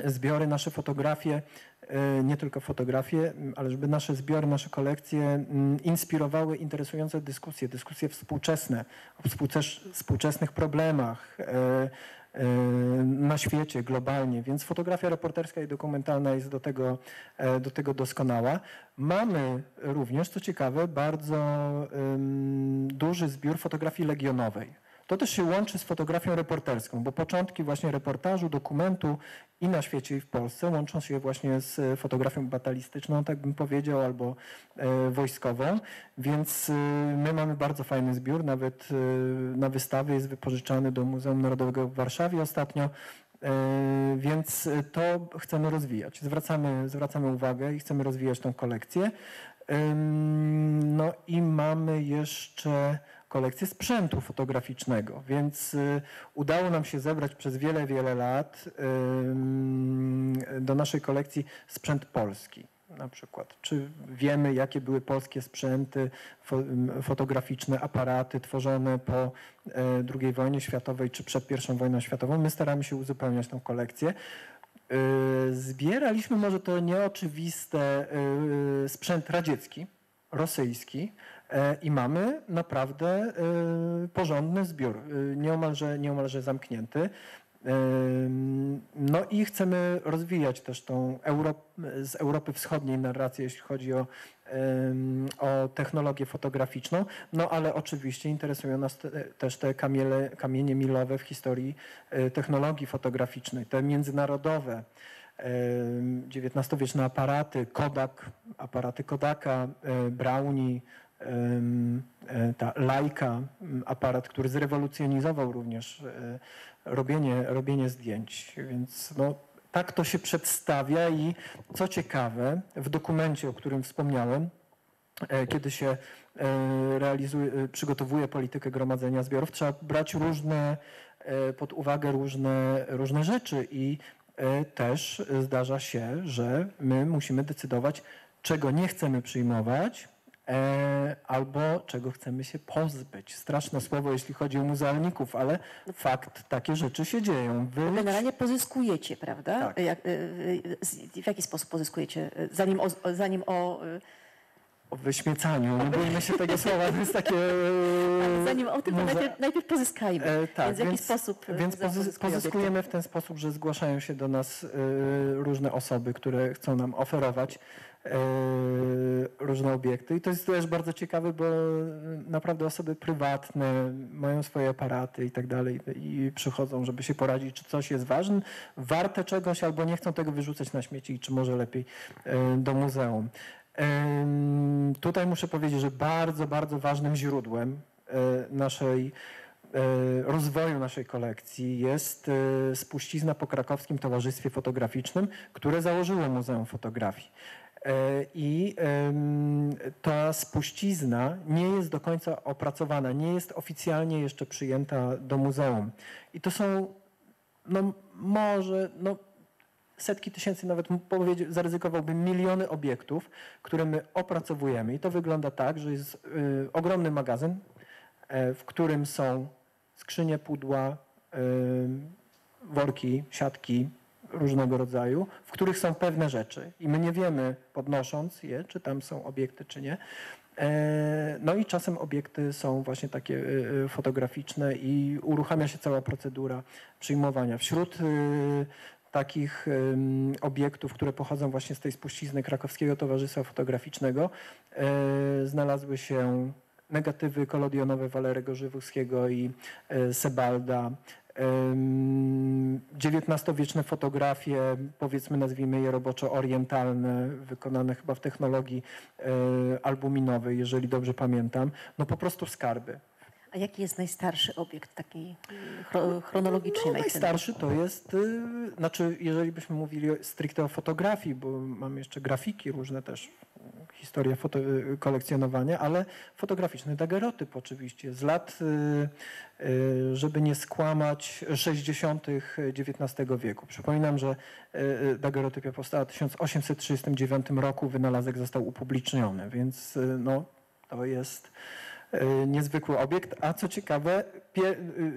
zbiory, nasze fotografie, e, nie tylko fotografie, ale żeby nasze zbiory, nasze kolekcje m, inspirowały interesujące dyskusje, dyskusje współczesne o współczes- współczesnych problemach e, e, na świecie, globalnie. Więc fotografia reporterska i dokumentalna jest do tego, do tego doskonała. Mamy również, co ciekawe, bardzo duży zbiór fotografii legionowej. To też się łączy z fotografią reporterską, bo początki właśnie reportażu, dokumentu i na świecie, i w Polsce łączą się właśnie z e, fotografią batalistyczną, tak bym powiedział, albo e, wojskową. Więc e, my mamy bardzo fajny zbiór, nawet na wystawie jest wypożyczany do Muzeum Narodowego w Warszawie ostatnio. Więc to chcemy rozwijać. Zwracamy, zwracamy uwagę i chcemy rozwijać tą kolekcję. No i mamy jeszcze kolekcję sprzętu fotograficznego, więc y, udało nam się zebrać przez wiele, wiele lat do naszej kolekcji sprzęt polski. Na przykład, czy wiemy, jakie były polskie sprzęty fotograficzne, aparaty tworzone po e, II wojnie światowej czy przed I wojną światową? My staramy się uzupełniać tą kolekcję. Y, Zbieraliśmy może to nieoczywiste y, sprzęt radziecki, rosyjski i mamy naprawdę y, porządny zbiór, y, nieomalże, nieomalże zamknięty. No i chcemy rozwijać też tą z Europy Wschodniej narrację, jeśli chodzi o, o technologię fotograficzną. No ale oczywiście interesują nas te, też te kamiele, kamienie milowe w historii technologii fotograficznej, te międzynarodowe. XIX-wieczne aparaty, Kodak, aparaty Kodaka, Brownie, ta Leica, ym, aparat, który zrewolucjonizował również y, robienie, robienie zdjęć. Więc no, tak to się przedstawia i co ciekawe, w dokumencie, o którym wspomniałem, e, kiedy się e, realizuje, e, przygotowuje politykę gromadzenia zbiorów, trzeba brać różne, e, pod uwagę różne, różne rzeczy i e, też zdarza się, że my musimy decydować, czego nie chcemy przyjmować, e, albo czego chcemy się pozbyć. Straszne słowo, jeśli chodzi o muzealników, ale fakt, takie rzeczy się dzieją. Wy, Generalnie pozyskujecie, prawda? Tak. Jak, y, y, z- w jaki sposób pozyskujecie? Y, Zanim o, zanim o, y, o wyśmiecaniu, nie bójmy się tego słowa, to jest takie... e, zanim o tym, muze- najpierw, najpierw pozyskajmy. E, tak, więc w jaki sposób y, Więc pozy- pozyskuje pozyskujemy w ten sposób, że zgłaszają się do nas e, różne osoby, które chcą nam oferować e, różne obiekty. I to jest też bardzo ciekawe, bo naprawdę osoby prywatne mają swoje aparaty i tak dalej i przychodzą, żeby się poradzić, czy coś jest ważne, warte czegoś, albo nie chcą tego wyrzucać na śmieci, czy może lepiej e, do muzeum. Tutaj muszę powiedzieć, że bardzo, bardzo ważnym źródłem e, naszej rozwoju naszej kolekcji jest e, spuścizna po krakowskim Towarzystwie Fotograficznym, które założyło Muzeum Fotografii. E, I ta spuścizna nie jest do końca opracowana, nie jest oficjalnie jeszcze przyjęta do muzeum. I to są, no może, no setki tysięcy, nawet zaryzykowałbym miliony obiektów, które my opracowujemy. I to wygląda tak, że jest y, ogromny magazyn, e, w którym są skrzynie, pudła, worki, siatki różnego rodzaju, w których są pewne rzeczy i my nie wiemy, podnosząc je, czy tam są obiekty, czy nie. E, No i czasem obiekty są właśnie takie y, y, fotograficzne i uruchamia się cała procedura przyjmowania. Wśród takich obiektów, które pochodzą właśnie z tej spuścizny Krakowskiego Towarzystwa Fotograficznego, e, znalazły się negatywy kolodionowe Walerego Żywuskiego i e, Sebalda, XIX-wieczne fotografie, powiedzmy nazwijmy je roboczo orientalne, wykonane chyba w technologii e, albuminowej, jeżeli dobrze pamiętam, no po prostu skarby. A jaki jest najstarszy obiekt, taki y, chro- chronologicznie No, najstarszy to jest, y, znaczy jeżeli byśmy mówili stricte o fotografii, bo mam jeszcze grafiki różne też, historia foto, y, kolekcjonowania, ale fotograficzny dagerotyp oczywiście z lat, żeby nie skłamać, 60. XIX wieku. Przypominam, że dagerotypia powstała w 1839 roku, wynalazek został upubliczniony, więc no, to jest niezwykły obiekt, a co ciekawe,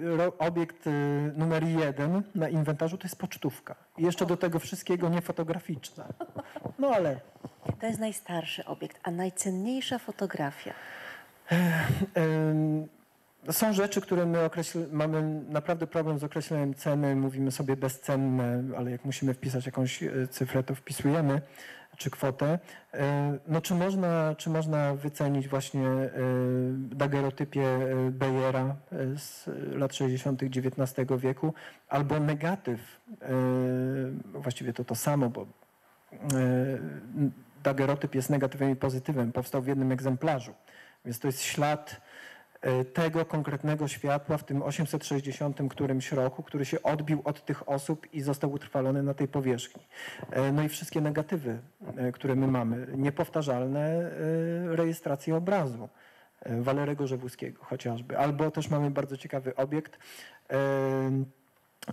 ro, obiekt y, numer jeden na inwentarzu to jest pocztówka. I jeszcze do tego wszystkiego niefotograficzna. No ale To jest najstarszy obiekt, a najcenniejsza fotografia. Są rzeczy, które my określ- mamy naprawdę problem z określeniem ceny. Mówimy sobie bezcenne, ale jak musimy wpisać jakąś e, cyfrę, to wpisujemy, czy kwotę. E, No, czy, można, czy można wycenić właśnie e, dagerotypię e, Beyera z lat 60. XIX wieku, albo negatyw, właściwie to to samo, bo dagerotyp jest negatywem i pozytywem, powstał w jednym egzemplarzu. Więc to jest ślad tego konkretnego światła w tym 860 którymś roku, który się odbił od tych osób i został utrwalony na tej powierzchni. E, No i wszystkie negatywy, e, które my mamy, niepowtarzalne e, rejestracje obrazu. e, Walerego Żewuskiego chociażby. Albo też mamy bardzo ciekawy obiekt, e,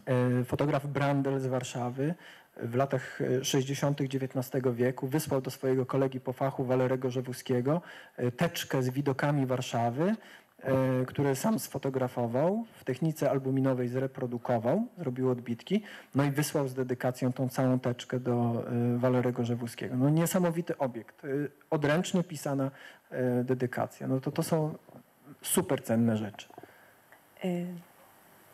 e, fotograf Brandel z Warszawy w latach e, 60. XIX wieku wysłał do swojego kolegi po fachu Walerego Żewuskiego e, teczkę z widokami Warszawy, e, które sam sfotografował, w technice albuminowej zreprodukował, zrobił odbitki, no i wysłał z dedykacją tą całą teczkę do e, Walerego Żewuskiego. No niesamowity obiekt, e, odręcznie pisana dedykacja. No to to są super cenne rzeczy.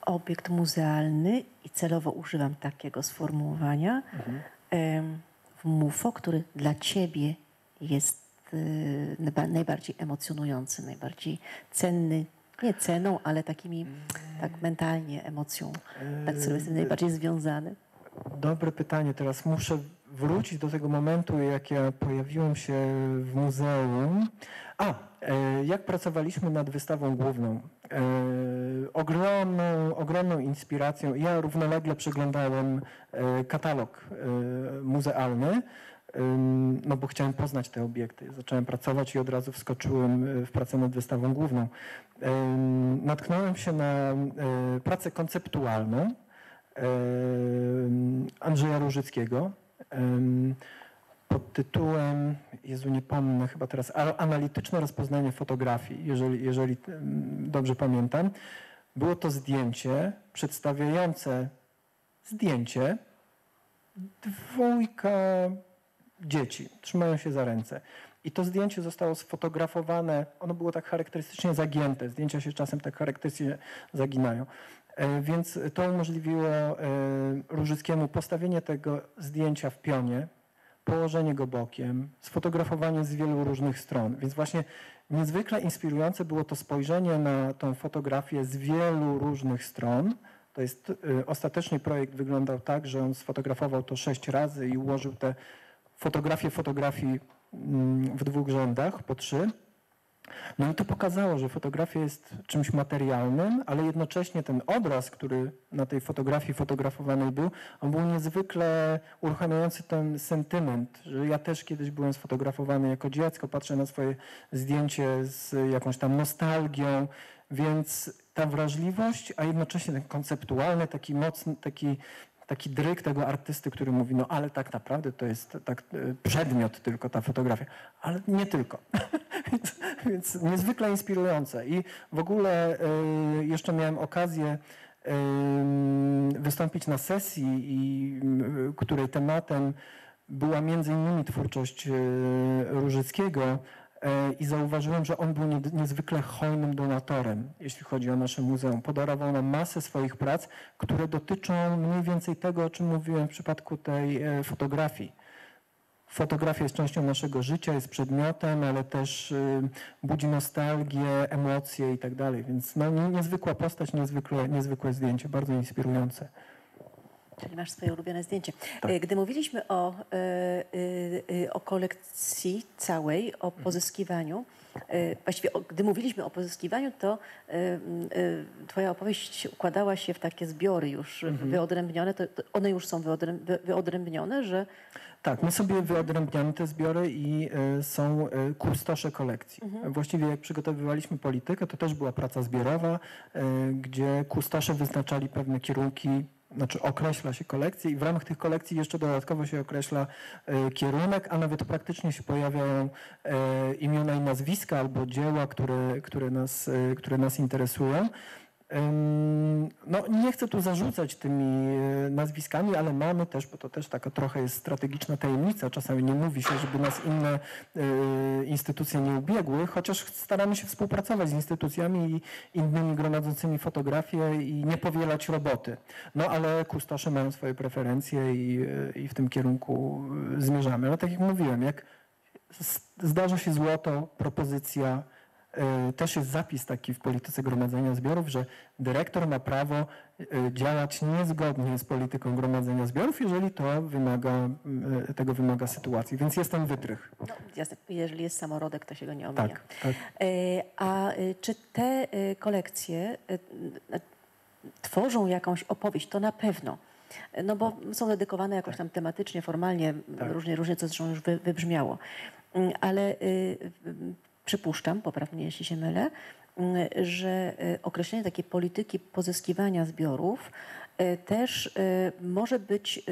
Obiekt muzealny i celowo używam takiego sformułowania ym, w MUFO, który dla ciebie jest y, najba- najbardziej emocjonujący, najbardziej cenny, nie ceną, ale takimi, tak mentalnie, emocją, tak, który jest najbardziej związany. Dobre pytanie. Teraz muszę wrócić do tego momentu, jak ja pojawiłem się w muzeum. A, e, jak pracowaliśmy nad wystawą główną. E, ogromną, ogromną inspiracją. Ja równolegle przeglądałem e, katalog muzealny. No bo chciałem poznać te obiekty. Zacząłem pracować i od razu wskoczyłem e, w pracę nad wystawą główną. Natknąłem się na e, pracę konceptualną, Andrzeja Różyckiego pod tytułem, Jezu nie pomnę chyba teraz, analityczne rozpoznanie fotografii, jeżeli, jeżeli dobrze pamiętam. Było to zdjęcie przedstawiające zdjęcie dwójka dzieci, trzymają się za ręce. I to zdjęcie zostało sfotografowane, ono było tak charakterystycznie zagięte, zdjęcia się czasem tak charakterystycznie zaginają. E, Więc to umożliwiło e, Różyckiemu postawienie tego zdjęcia w pionie, położenie go bokiem, sfotografowanie z wielu różnych stron. Więc właśnie niezwykle inspirujące było to spojrzenie na tą fotografię z wielu różnych stron. To jest y, ostatecznie projekt wyglądał tak, że on sfotografował to sześć razy i ułożył te fotografie fotografii mm, w dwóch rzędach, po trzy. No i to pokazało, że fotografia jest czymś materialnym, ale jednocześnie ten obraz, który na tej fotografii fotografowanej był, on był niezwykle uruchamiający ten sentyment, że ja też kiedyś byłem sfotografowany jako dziecko, patrzę na swoje zdjęcie z jakąś tam nostalgią, więc ta wrażliwość, a jednocześnie ten konceptualny, taki mocny, taki taki dryk tego artysty, który mówi, no ale tak naprawdę to jest tak e, przedmiot tylko ta fotografia, ale nie tylko. *laughs* więc, więc niezwykle inspirujące. I w ogóle y, jeszcze miałem okazję y, wystąpić na sesji, i, y, której tematem była między innymi twórczość Różyckiego, i zauważyłem, że on był niezwykle hojnym donatorem, jeśli chodzi o nasze muzeum. Podarował nam masę swoich prac, które dotyczą mniej więcej tego, o czym mówiłem w przypadku tej e, fotografii. Fotografia jest częścią naszego życia, jest przedmiotem, ale też y, budzi nostalgię, emocje i tak dalej. Więc no, niezwykła postać, niezwykłe, niezwykłe zdjęcie, bardzo inspirujące. Czyli masz swoje ulubione zdjęcie. Tak. E, gdy mówiliśmy o, e, e, o kolekcji całej, o mhm. pozyskiwaniu, właściwie gdy mówiliśmy o pozyskiwaniu, to twoja opowieść układała się w takie zbiory już mhm. wyodrębnione. To, one już są wyodrębnione, że... Tak, my sobie wyodrębniamy te zbiory i są kustosze kolekcji. Mhm. Właściwie jak przygotowywaliśmy politykę, to też była praca zbiorowa, gdzie kustosze wyznaczali pewne kierunki znaczy określa się kolekcję i w ramach tych kolekcji jeszcze dodatkowo się określa e, kierunek, a nawet praktycznie się pojawiają e, imiona i nazwiska albo dzieła, które, które, nas, e, które nas interesują. No, nie chcę tu zarzucać tymi e, nazwiskami, ale mamy też, bo to też taka trochę jest strategiczna tajemnica, czasami nie mówi się, żeby nas inne e, instytucje nie ubiegły, chociaż staramy się współpracować z instytucjami i innymi gromadzącymi fotografie i nie powielać roboty. No ale kustosze mają swoje preferencje i, e, i w tym kierunku zmierzamy. Ale tak jak mówiłem, jak zdarza się złoto, propozycja, też jest zapis taki w polityce gromadzenia zbiorów, że dyrektor ma prawo e, działać niezgodnie z polityką gromadzenia zbiorów, jeżeli to wymaga, e, tego wymaga sytuacji. Więc jest ten wytrych. No. Jeżeli jest samorodek, to się go nie omija. Tak, tak. A czy te kolekcje tworzą jakąś opowieść? To na pewno. No bo są dedykowane jakoś tam tematycznie, formalnie, tak. różnie, różnie, co zresztą już wybrzmiało. Mm, ale y, przypuszczam, poprawnie jeśli się mylę, mm, że y, określenie takiej polityki pozyskiwania zbiorów y, też y, może być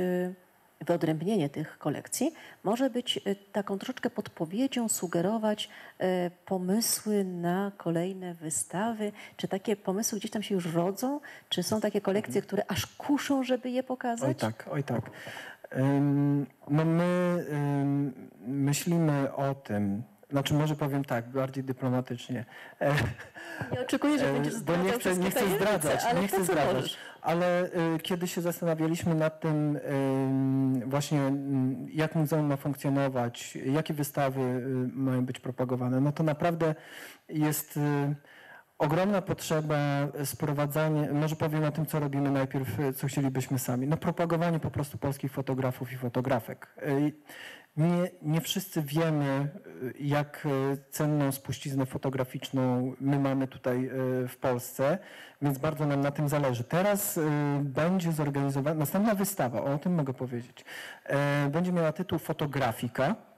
wyodrębnienie tych kolekcji może być taką troszeczkę podpowiedzią, sugerować pomysły na kolejne wystawy. Czy takie pomysły gdzieś tam się już rodzą? Czy są takie kolekcje, które aż kuszą, żeby je pokazać? Oj tak, oj tak. No my myślimy o tym, znaczy może powiem tak, bardziej dyplomatycznie. E, nie oczekuję, że będziesz zdradzał Bo nie chcę, nie chcę zdradzać, ale nie chcę zdradzać. Ale y, kiedy się zastanawialiśmy nad tym właśnie jak muzeum ma funkcjonować, jakie wystawy y, mają być propagowane, no to naprawdę jest y, ogromna potrzeba sprowadzania, może powiem o tym, co robimy najpierw, co chcielibyśmy sami. No propagowanie po prostu polskich fotografów i fotografek. Nie, nie wszyscy wiemy, jak cenną spuściznę fotograficzną my mamy tutaj e, w Polsce, więc bardzo nam na tym zależy. Teraz będzie zorganizowana następna wystawa, o tym mogę powiedzieć. Będzie miała tytuł Fotografika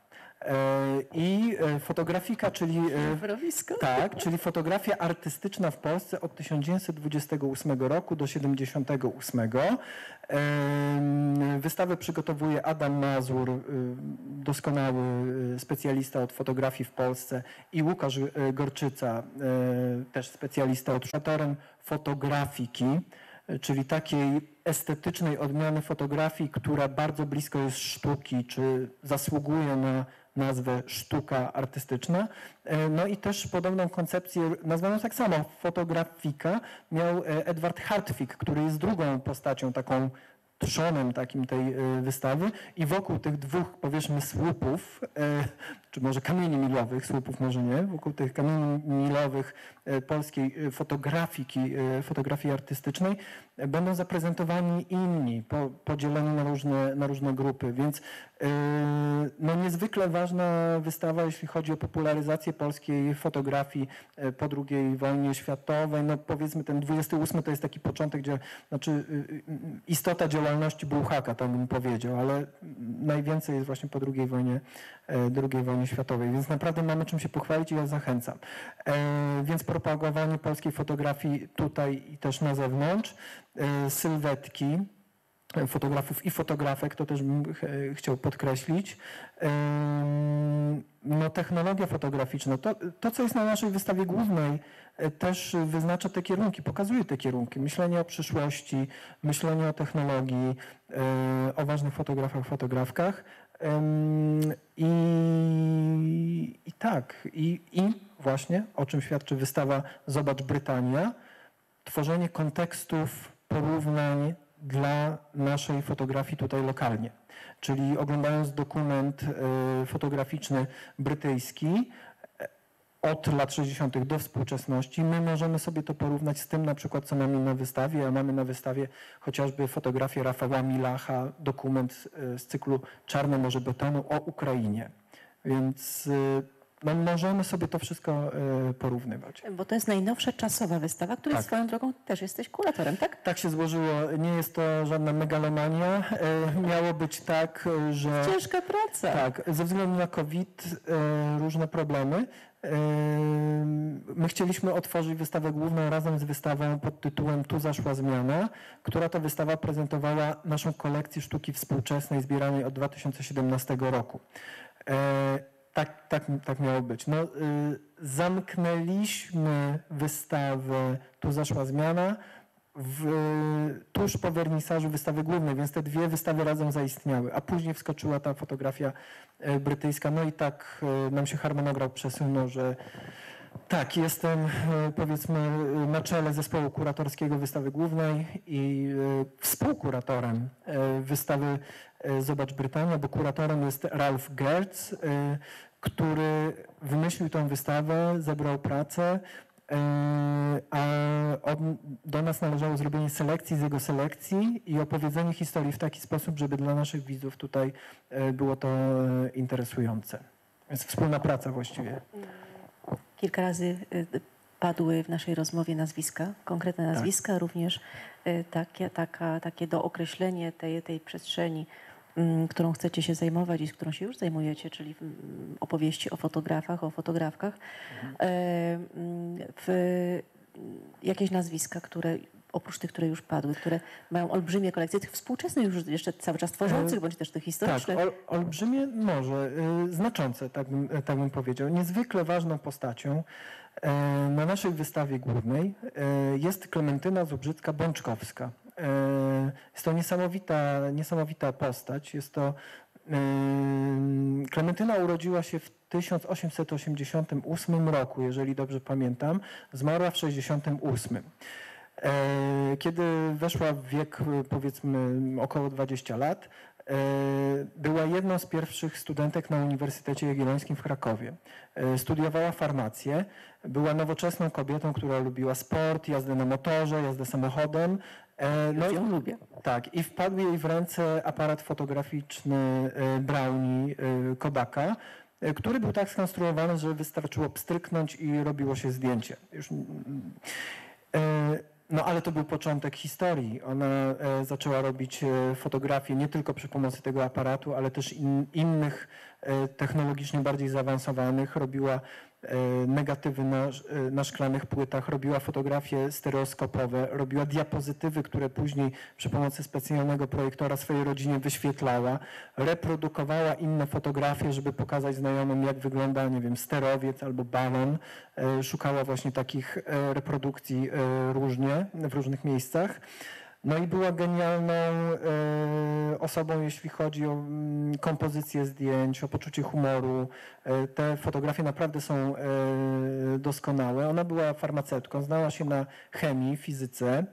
I e, fotografika, czyli. Zbiorowisko? Tak, czyli fotografia artystyczna w Polsce od 1928 roku do 1978. Wystawę przygotowuje Adam Mazur, doskonały specjalista od fotografii w Polsce, i Łukasz Gorczyca, też specjalista od fotografiki czyli takiej estetycznej odmiany fotografii, która bardzo blisko jest sztuki, czy zasługuje na nazwę sztuka artystyczna. E, no i też podobną koncepcję, nazwaną tak samo fotografika, miał e, Edward Hartwig, który jest drugą postacią taką trzonem takim tej e, wystawy i wokół tych dwóch, powiedzmy, słupów, czy może kamieni milowych, słupów może nie, wokół tych kamieni milowych polskiej fotografiki, fotografii artystycznej będą zaprezentowani inni, podzieleni na różne, na różne grupy, więc No niezwykle ważna wystawa, jeśli chodzi o popularyzację polskiej fotografii e, po II wojnie światowej. No powiedzmy ten 28 to jest taki początek, gdzie znaczy y, y, istota działalności Bułhaka, tak bym powiedział, ale najwięcej jest właśnie po II wojnie, e, II wojnie światowej, więc naprawdę mamy czym się pochwalić i ja zachęcam. E, Więc propagowanie polskiej fotografii tutaj i też na zewnątrz, e, sylwetki, fotografów i fotografek, to też bym ch- chciał podkreślić. No, technologia fotograficzna, to, to co jest na naszej wystawie głównej, e, też wyznacza te kierunki, pokazuje te kierunki. Myślenie o przyszłości, myślenie o technologii, e, o ważnych fotografach, fotografkach. I, i tak, i, i właśnie, o czym świadczy wystawa Zobacz Brytania, tworzenie kontekstów, porównań dla naszej fotografii tutaj lokalnie. Czyli oglądając dokument e, fotograficzny brytyjski od lat 60. do współczesności, my możemy sobie to porównać z tym na przykład, co mamy na wystawie, a mamy na wystawie chociażby fotografię Rafała Milacha, dokument e, z cyklu Czarne Morze Betonu o Ukrainie. Więc e, no, możemy sobie to wszystko e, porównywać. Bo to jest najnowsza czasowa wystawa, której Tak. swoją drogą też jesteś kuratorem, tak? Tak się złożyło, nie jest to żadna megalomania. Miało być tak, że Ciężka praca. tak, ze względu na COVID różne problemy. My chcieliśmy otworzyć wystawę główną razem z wystawą pod tytułem Tu zaszła zmiana, która to wystawa prezentowała naszą kolekcję sztuki współczesnej zbieranej od 2017 roku. E, Tak, tak, tak miało być. No, y, zamknęliśmy wystawę Tu zaszła zmiana w, tuż po wernisażu wystawy głównej, więc te dwie wystawy razem zaistniały, a później wskoczyła ta fotografia e, brytyjska. No i tak e, nam się harmonogram przesunął, że tak, jestem e, powiedzmy na czele zespołu kuratorskiego wystawy głównej i współkuratorem wystawy Zobacz Brytania, bo kuratorem jest Ralph Gertz, który wymyślił tę wystawę, zebrał pracę, a od, do nas należało zrobienie selekcji z jego selekcji i opowiedzenie historii w taki sposób, żeby dla naszych widzów tutaj e, było to e, interesujące. Więc wspólna praca właściwie. Kilka razy padły w naszej rozmowie nazwiska, konkretne Tak. nazwiska, również y, takie, taka, takie dookreślenie tej, tej przestrzeni, którą chcecie się zajmować i z którą się już zajmujecie, czyli mm, opowieści o fotografach, o fotografkach. Mhm. E, mm, W jakieś nazwiska, które oprócz tych, które już padły, które mają olbrzymie kolekcje, tych współczesnych już jeszcze cały czas tworzących, bądź też tych Tak, historycznych. ol, olbrzymie może, y, znaczące, tak bym, tak bym powiedział. Niezwykle ważną postacią e, na naszej wystawie głównej e, jest Klementyna Zubrzycka-Bączkowska. Jest to niesamowita, niesamowita postać. Jest to Klementyna urodziła się w 1888 roku, jeżeli dobrze pamiętam. Zmarła w 68. E, Kiedy weszła w wiek powiedzmy około 20 lat, e, była jedną z pierwszych studentek na Uniwersytecie Jagiellońskim w Krakowie. E, Studiowała farmację, była nowoczesną kobietą, która lubiła sport, jazdę na motorze, jazdę samochodem. E, Już i- ją lubię. tak, i wpadł jej w ręce aparat fotograficzny e, Brownie e, Kodaka, który był tak skonstruowany, że wystarczyło pstryknąć i robiło się zdjęcie. Już, mm, e, no ale to był początek historii. Ona zaczęła robić fotografie nie tylko przy pomocy tego aparatu, ale też in, innych technologicznie bardziej zaawansowanych. Robiła negatywy na, e, na szklanych płytach, robiła fotografie stereoskopowe, robiła diapozytywy, które później przy pomocy specjalnego projektora swojej rodzinie wyświetlała, reprodukowała inne fotografie, żeby pokazać znajomym, jak wygląda, nie wiem, sterowiec albo balon. E, Szukała właśnie takich e, reprodukcji e, różnie, w różnych miejscach. No i była genialną e, osobą, jeśli chodzi o mm, kompozycję zdjęć, o poczucie humoru. E, te fotografie naprawdę są e, doskonałe. Ona była farmaceutką, znała się na chemii, fizyce,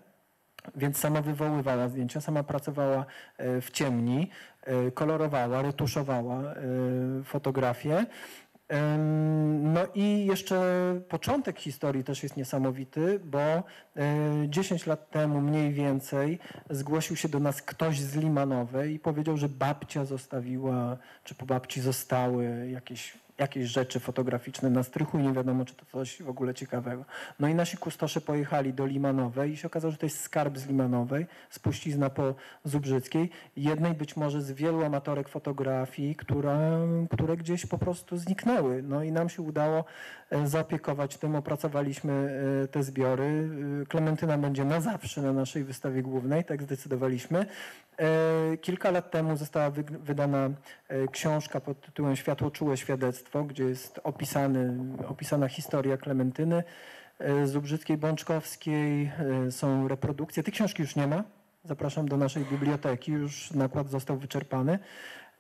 więc sama wywoływała zdjęcia, sama pracowała w ciemni, kolorowała, retuszowała fotografie. No i jeszcze początek historii też jest niesamowity, bo e, 10 lat temu mniej więcej zgłosił się do nas ktoś z Limanowej i powiedział, że babcia zostawiła, czy po babci zostały jakieś, jakieś rzeczy fotograficzne na strychu i nie wiadomo, czy to coś w ogóle ciekawego. No i nasi kustosze pojechali do Limanowej i się okazało, że to jest skarb z Limanowej, spuścizna po Zubrzyckiej, jednej być może z wielu amatorek fotografii, która, które gdzieś po prostu zniknęły. No i nam się udało e, zaopiekować tym, opracowaliśmy e, te zbiory. E, Klementyna będzie na zawsze na naszej wystawie głównej, tak zdecydowaliśmy. Kilka lat temu została wy- wydana książka pod tytułem Światłoczułe świadectwo, gdzie jest opisany, opisana historia Klementyny e, Zubrzyckiej Bączkowskiej. E, Są reprodukcje. Tej książki już nie ma. Zapraszam do naszej biblioteki. Już nakład został wyczerpany.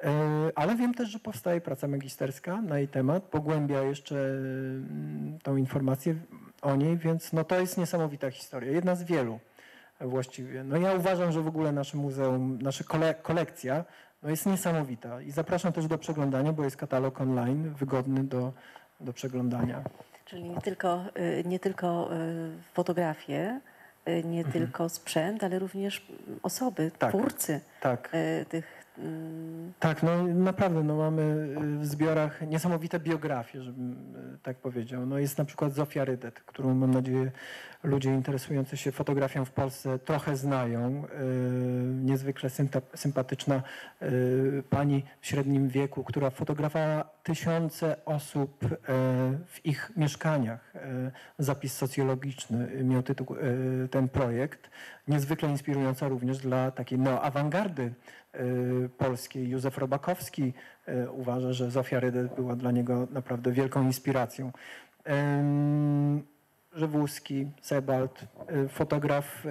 E, Ale wiem też, że powstaje praca magisterska na jej temat. Pogłębia jeszcze mm, tą informację o niej, więc no to jest niesamowita historia. Jedna z wielu właściwie. No ja uważam, że w ogóle nasze muzeum, nasza kole, kolekcja no jest niesamowita i zapraszam też do przeglądania, bo jest katalog online wygodny do, do przeglądania. Czyli nie tylko, y, nie tylko y, fotografie, y, nie tylko sprzęt, ale również osoby, Mhm. Tak. twórcy Tak. tych Tak, no naprawdę, no mamy w zbiorach niesamowite biografie, żebym tak powiedział. No jest na przykład Zofia Rydet, którą mam nadzieję ludzie interesujący się fotografią w Polsce trochę znają. Y, Niezwykle sympa- sympatyczna y, pani w średnim wieku, która fotografowała tysiące osób y, w ich mieszkaniach. Zapis socjologiczny miał tytuł ten projekt. Niezwykle inspirująca również dla takiej neoawangardy polskiej. Józef Robakowski uważa, że Zofia Rydet była dla niego naprawdę wielką inspiracją. Żywulski, Sebald, y, fotograf y,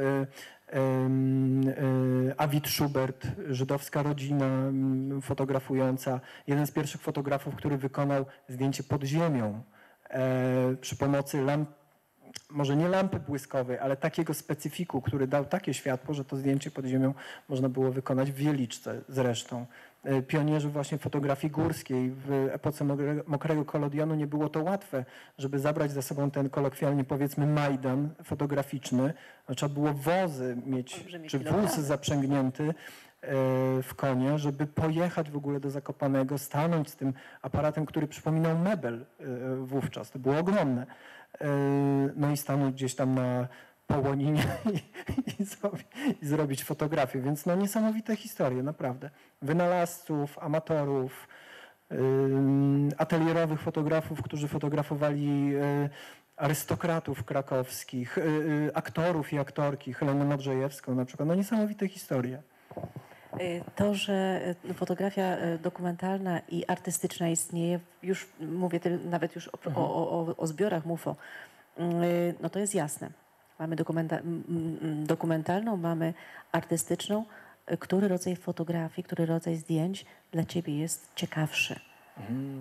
y, Awit Schubert, żydowska rodzina ym, fotografująca. Jeden z pierwszych fotografów, który wykonał zdjęcie pod ziemią e, przy pomocy lamp może nie lampy błyskowej, ale takiego specyfiku, który dał takie światło, że to zdjęcie pod ziemią można było wykonać w Wieliczce zresztą. E, Pionierzy właśnie fotografii górskiej w epoce mokrego, mokrego kolodionu nie było to łatwe, żeby zabrać ze sobą ten kolokwialnie powiedzmy majdan fotograficzny. No, Trzeba było wozy mieć, Olbrzymie czy wóz zaprzęgnięty e, w konie, żeby pojechać w ogóle do Zakopanego, stanąć z tym aparatem, który przypominał mebel e, wówczas. To było ogromne. No i stanąć gdzieś tam na Połoninie *laughs* i, i, zrobi, i zrobić fotografię. Więc no niesamowite historie, naprawdę. Wynalazców, amatorów, ym, atelierowych fotografów, którzy fotografowali y, arystokratów krakowskich, y, y, aktorów i aktorki, Helenę Modrzejewską na przykład. No niesamowite historie. Y, To, że y, fotografia dokumentalna i artystyczna istnieje, już mówię nawet już o, o, o, o zbiorach MUFO, no to jest jasne. Mamy dokumenta- dokumentalną, mamy artystyczną. Który rodzaj fotografii, który rodzaj zdjęć dla ciebie jest ciekawszy?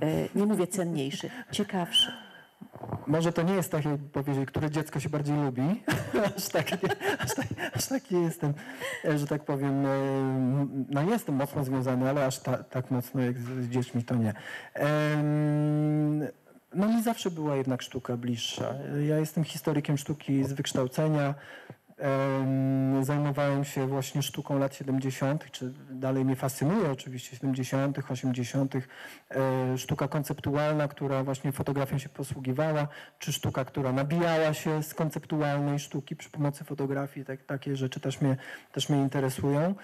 Y, Nie mówię cenniejszy, ciekawszy. Może to nie jest tak, jak powiedzieć, które dziecko się bardziej lubi. *laughs* aż, tak nie, aż, tak, aż tak nie jestem, e, że tak powiem, e, no jestem mocno związany, ale aż ta, tak mocno jak z, z dziećmi to nie. Em, No mi zawsze była jednak sztuka bliższa. Ja jestem historykiem sztuki z wykształcenia. Em, Zajmowałem się właśnie sztuką lat 70., czy dalej mnie fascynuje oczywiście 70., 80., e, sztuka konceptualna, która właśnie fotografią się posługiwała, czy sztuka, która nabijała się z konceptualnej sztuki przy pomocy fotografii. Tak, takie rzeczy też mnie, też mnie interesują.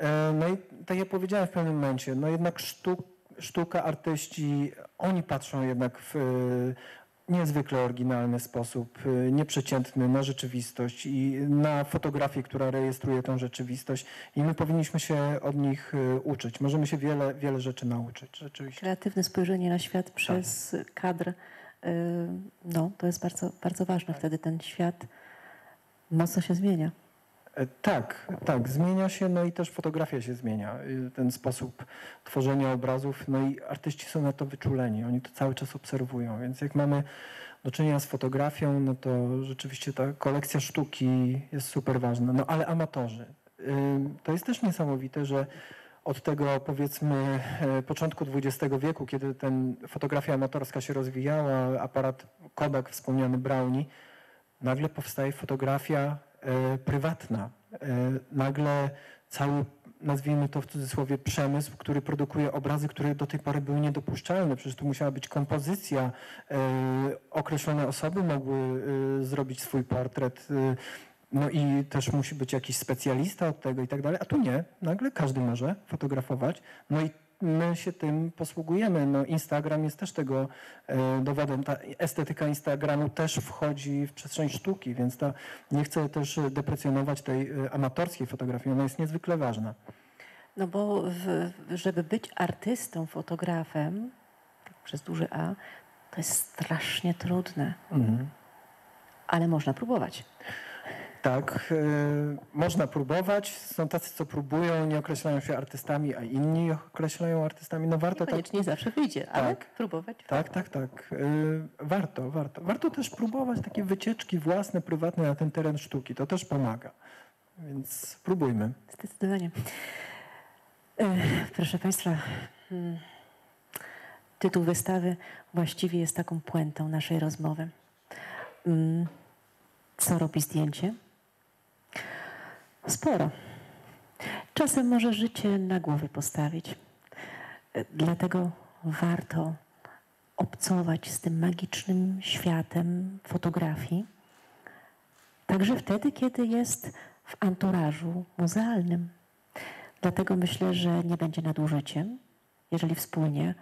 E, No i tak jak powiedziałem w pewnym momencie, no jednak sztuk, sztuka, artyści, oni patrzą jednak w e, niezwykle oryginalny sposób, y, nieprzeciętny na rzeczywistość i na fotografię, która rejestruje tą rzeczywistość i my powinniśmy się od nich y, uczyć. Możemy się wiele, wiele rzeczy nauczyć, rzeczywiście. Kreatywne spojrzenie na świat przez kadr, y, no to jest bardzo, bardzo ważne. Wtedy ten świat mocno się zmienia. E, Tak, tak, zmienia się, no i też fotografia się zmienia. Y, Ten sposób tworzenia obrazów, no i artyści są na to wyczuleni, oni to cały czas obserwują, więc jak mamy do czynienia z fotografią, no to rzeczywiście ta kolekcja sztuki jest super ważna. No ale amatorzy, y, to jest też niesamowite, że od tego powiedzmy e, początku XX wieku, kiedy ten fotografia amatorska się rozwijała, aparat Kodak wspomniany Brownie, nagle powstaje fotografia prywatna. E, nagle cały, nazwijmy to w cudzysłowie, przemysł, który produkuje obrazy, które do tej pory były niedopuszczalne. Przecież tu musiała być kompozycja. E, określone osoby mogły e, zrobić swój portret. E, no i też musi być jakiś specjalista od tego i tak dalej, a tu nie. Nagle każdy może fotografować. No i my się tym posługujemy. No Instagram jest też tego e, dowodem. Ta estetyka Instagramu też wchodzi w przestrzeń sztuki, więc to nie chcę też deprecjonować tej e, amatorskiej fotografii. Ona jest niezwykle ważna. No bo w, żeby być artystą, fotografem, tak przez duży A, to jest strasznie trudne. Mhm. Ale można próbować. Tak, e, można próbować. Są tacy, co próbują, nie określają się artystami, a inni określają artystami. No warto tak. Niekoniecznie zawsze wyjdzie, ale Tak. próbować. Tak, tak, tak. E, Warto, warto. Warto też próbować takie wycieczki własne, prywatne na ten teren sztuki. To też pomaga. Więc spróbujmy. Zdecydowanie. E, Proszę Państwa, mm, tytuł wystawy właściwie jest taką puentą naszej rozmowy. Mm, Co robi zdjęcie? Sporo. Czasem może życie na głowie postawić. Dlatego warto obcować z tym magicznym światem fotografii, także wtedy, kiedy jest w anturażu muzealnym. Dlatego myślę, że nie będzie nadużyciem, jeżeli wspólnie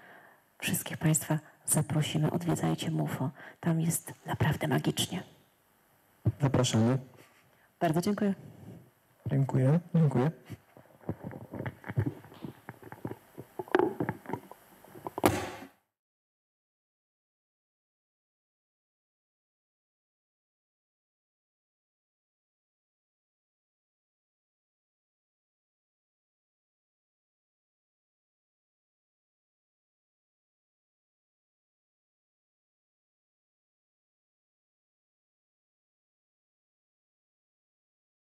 wszystkich Państwa zaprosimy. Odwiedzajcie MUFO. Tam jest naprawdę magicznie. Zapraszamy. Bardzo dziękuję. Dziękuję. Dziękuję.